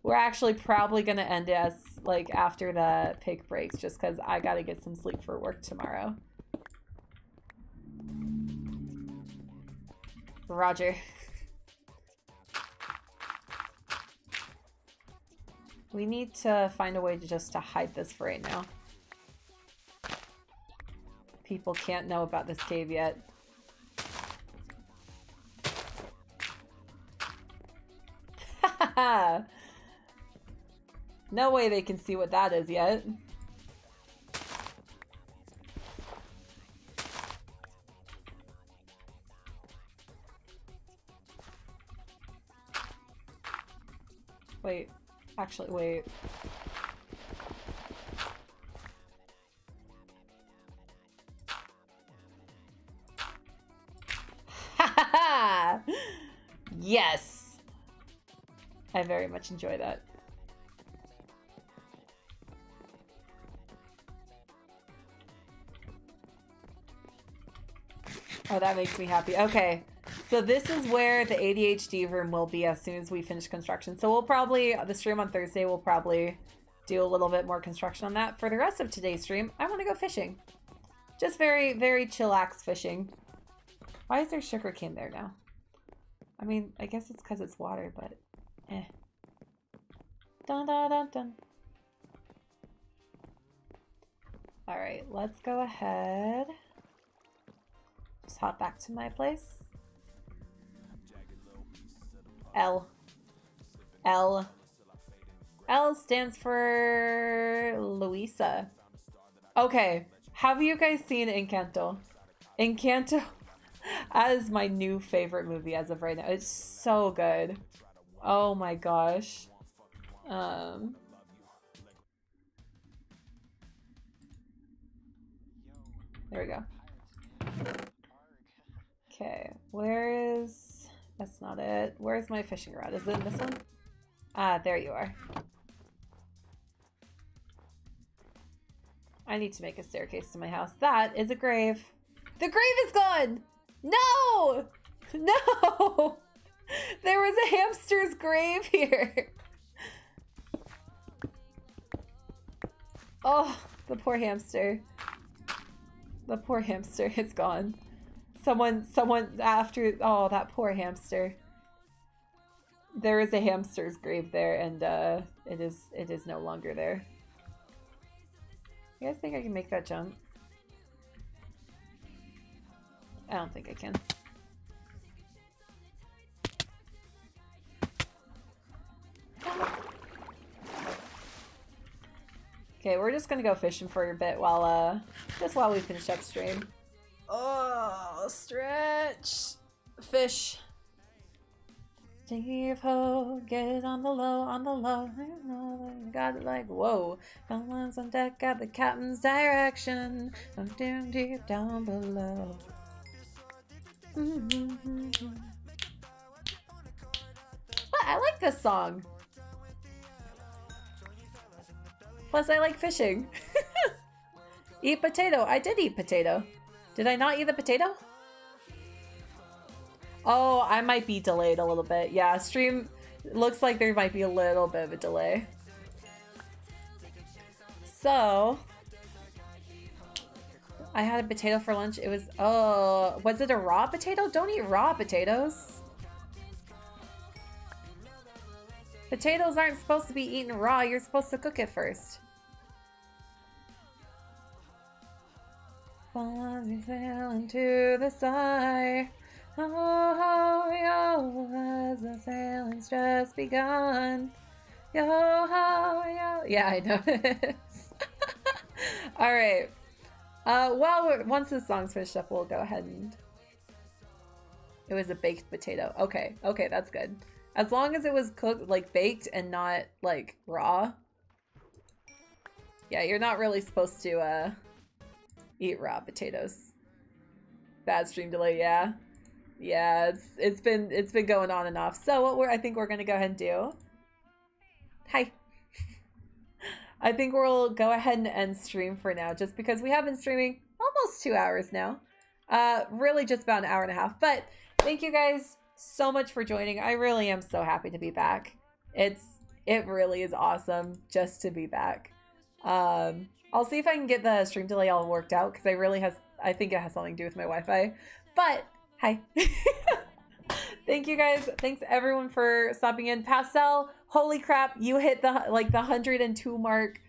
We're actually probably gonna end it as like after the pig breaks just because I gotta get some sleep for work tomorrow. Roger. We need to find a way to just to hide this for right now. People can't know about this cave yet. no way they can see what that is yet. Actually, wait. yes! I very much enjoy that. Oh, that makes me happy. Okay. So this is where the ADHD room will be as soon as we finish construction. So we'll probably, the stream on Thursday, we'll probably do a little bit more construction on that. For the rest of today's stream, I want to go fishing. Just very, very chillax fishing. Why is there sugar cane there now? I mean, I guess it's because it's water, but eh. Dun dun dun dun. Alright, let's go ahead. Just hop back to my place. L. L. L stands for Luisa. Okay. Have you guys seen Encanto? Encanto as my new favorite movie as of right now. It's so good. Oh my gosh. Um There we go. Okay, where is that's not it. Where's my fishing rod? Is it in this one? Ah, there you are. I need to make a staircase to my house. That is a grave. The grave is gone! No! No! There was a hamster's grave here. Oh, the poor hamster. The poor hamster is gone. Someone, someone after, oh, that poor hamster. There is a hamster's grave there, and uh, it is, it is no longer there. You guys think I can make that jump? I don't think I can. Okay, we're just gonna go fishing for a bit while, uh, just while we finish up stream. Oh, stretch. Fish. Steve Ho, get on the low, on the low. Got it like, whoa. Someone's on deck, got the captain's direction. I'm down deep down below. But I like this song. Plus, I like fishing. eat potato. I did eat potato. Did I not eat the potato? Oh, I might be delayed a little bit. Yeah, stream looks like there might be a little bit of a delay. So, I had a potato for lunch. It was, oh, was it a raw potato? Don't eat raw potatoes. Potatoes aren't supposed to be eaten raw. You're supposed to cook it first. Fun fell into the sky. Oh, yo, as the sailing's just begun. Yo ho yo. Yeah, I know this. All right. Uh, well, once the song's finished up, we'll go ahead and. It was a baked potato. Okay, okay, that's good. As long as it was cooked, like baked, and not like raw. Yeah, you're not really supposed to uh, eat raw potatoes. Bad stream delay, yeah. Yeah, it's it's been it's been going on and off. So what we're I think we're gonna go ahead and do. Hi. I think we'll go ahead and end stream for now, just because we have been streaming almost two hours now. Uh, really just about an hour and a half. But thank you guys so much for joining. I really am so happy to be back. It's it really is awesome just to be back. Um, I'll see if I can get the stream delay all worked out because I really has I think it has something to do with my Wi-Fi. But hi. Thank you guys. Thanks everyone for stopping in. Pastel, holy crap, you hit the like the 102 mark.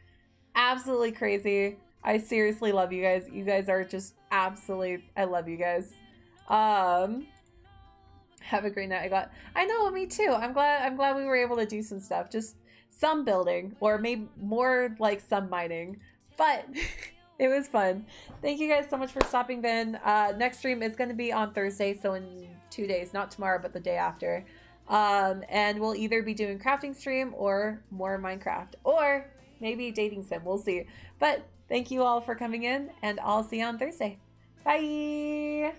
Absolutely crazy. I seriously love you guys. You guys are just absolutely I love you guys. Um have a great night. I got I know, me too. I'm glad I'm glad we were able to do some stuff. Just some building or maybe more like some mining. But it was fun. Thank you guys so much for stopping in. Uh, next stream is going to be on Thursday, so in two days, not tomorrow, but the day after. Um, and we'll either be doing crafting stream or more Minecraft, or maybe dating sim. We'll see. But thank you all for coming in, and I'll see you on Thursday. Bye.